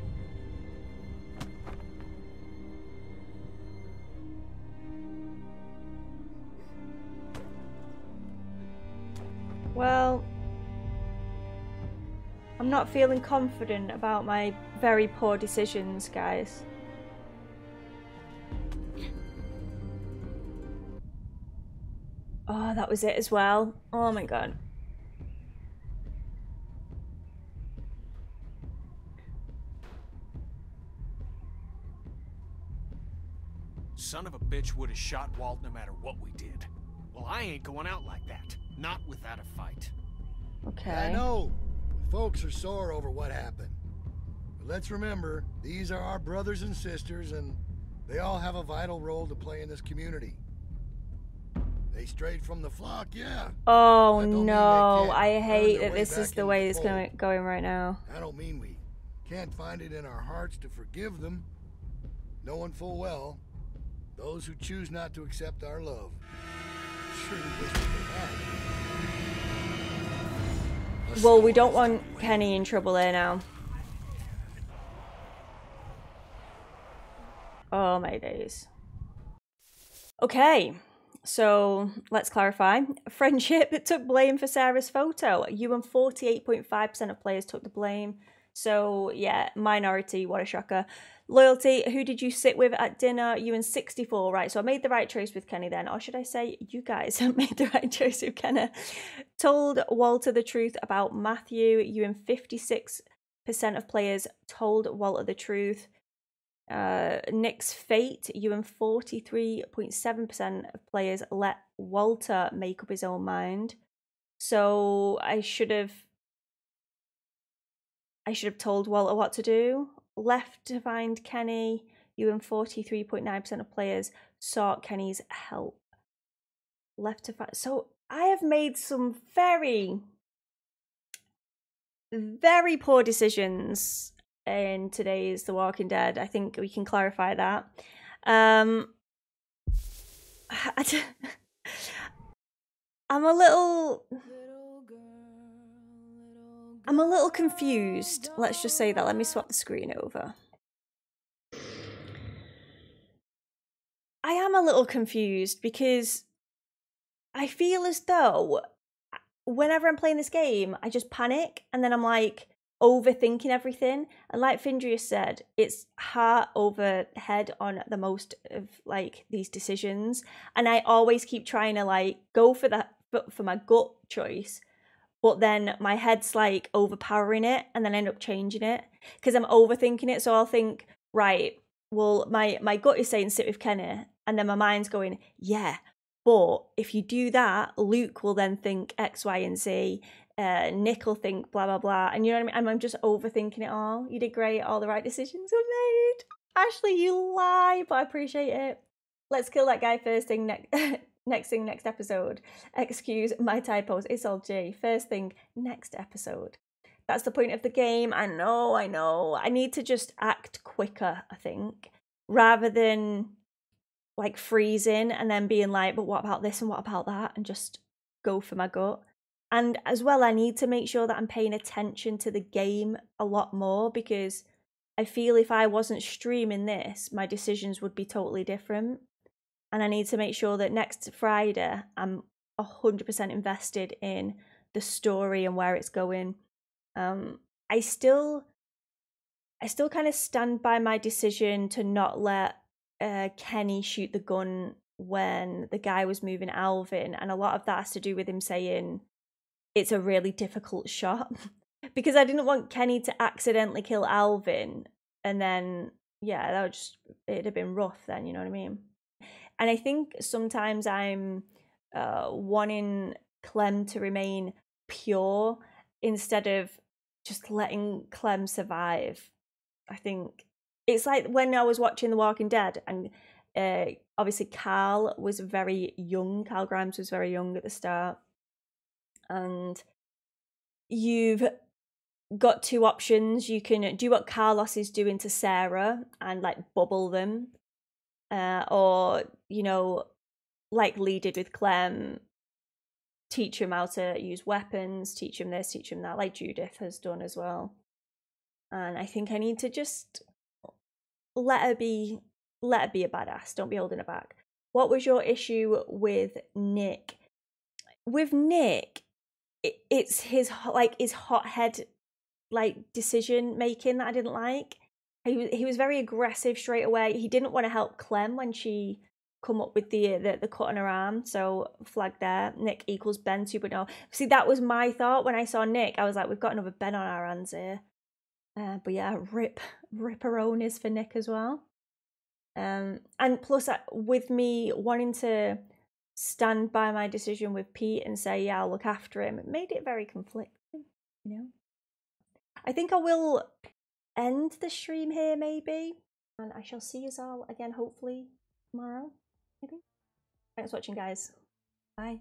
[SPEAKER 1] Well, I'm not feeling confident about my very poor decisions, guys. Oh, that was it as well. Oh my god.
[SPEAKER 15] Bitch would have shot Walt no matter what we did. Well, I ain't going out like that. Not without a fight.
[SPEAKER 1] Okay.
[SPEAKER 10] I know. Folks are sore over what happened. But let's remember, these are our brothers and sisters, and they all have a vital role to play in this community. They strayed from the flock, yeah.
[SPEAKER 1] Oh
[SPEAKER 10] That don't mean they
[SPEAKER 1] no, I hate that this is the
[SPEAKER 10] into
[SPEAKER 1] way it's going going right now.
[SPEAKER 10] I don't mean we can't find it in our hearts to forgive them, knowing full well those who choose not to accept our love. Sure wish we could have.
[SPEAKER 1] Well, we don't want Kenny in trouble here now. Oh my days. Okay, so let's clarify. Friendship took blame for Sarah's photo. You and 48.5% of players took the blame. So yeah, minority, what a shocker. Loyalty, who did you sit with at dinner? You and 64, right? So I made the right choice with Kenny then. Or should I say, you guys made the right choice with Kenny. Told Walter the truth about Matthew. You and 56% of players told Walter the truth. Uh, Nick's fate, you and 43.7% of players let Walter make up his own mind. So I should have I should have told Walter what to do. Left to find Kenny, you and 43.9% of players sought Kenny's help. Left to find so I have made some very very poor decisions in today's The Walking Dead. I think we can clarify that. Um, I'm a little. I'm a little confused. Let's just say that. Let me swap the screen over. I am a little confused because I feel as though uh, whenever I'm playing this game, I just panic and then I'm like overthinking everything. And like Findria said, it's heart over head on the most of like these decisions. And I always keep trying to like go for that but for my gut choice. But then my head's like overpowering it and then I end up changing it because I'm overthinking it. So I'll think, right, well, my, my gut is saying sit with Kenny. And then my mind's going, yeah, but if you do that, Luke will then think X, Y, and Z. Uh, Nick will think blah blah blah, and you know what I mean. And I'm just overthinking it all. You did great. All the right decisions were made. Ashley, you lie, but I appreciate it. Let's kill that guy first thing next. next thing next episode. Excuse my typos. It's all G. First thing next episode. That's the point of the game. I know. I know. I need to just act quicker. I think rather than like freezing and then being like, but what about this and what about that? And just go for my gut. And as well, I need to make sure that I'm paying attention to the game a lot more because I feel if I wasn't streaming this, my decisions would be totally different. And I need to make sure that next Friday, I'm 100% invested in the story and where it's going. Um, I still, I still kind of stand by my decision to not let uh, Kenny shoot the gun when the guy was moving Alvin, and a lot of that has to do with him saying it's a really difficult shot because I didn't want Kenny to accidentally kill Alvin, and then yeah, that would just it'd have been rough then, you know what I mean? And I think sometimes I'm uh, wanting Clem to remain pure instead of just letting Clem survive. I think it's like when I was watching The Walking Dead, and uh, obviously Carl was very young. Carl Grimes was very young at the start, and you've got two options. You can do what Carlos is doing to Sarah and like bubble them, uh, or you know, like Lee did with Clem, teach him how to use weapons, teach him this, teach him that, like Judith has done as well. And I think I need to just let her be let her be a badass. Don't be holding her back. What was your issue with Nick? With Nick, it, it's his like his hothead like decision making that I didn't like. He was he was very aggressive straight away. He didn't want to help Clem when she come up with the the, the cut on her arm. So flag there. Nick equals Ben 2.0. See, that was my thought when I saw Nick. I was like, we've got another Ben on our hands here. Uh, but yeah, rip ripperonis for Nick as well. Um, and plus, uh, with me wanting to stand by my decision with Pete and say, yeah, I'll look after him, it made it very conflicting, you know? I think I will end the stream here maybe and I shall see you all again hopefully tomorrow maybe. Thanks for watching guys. Bye.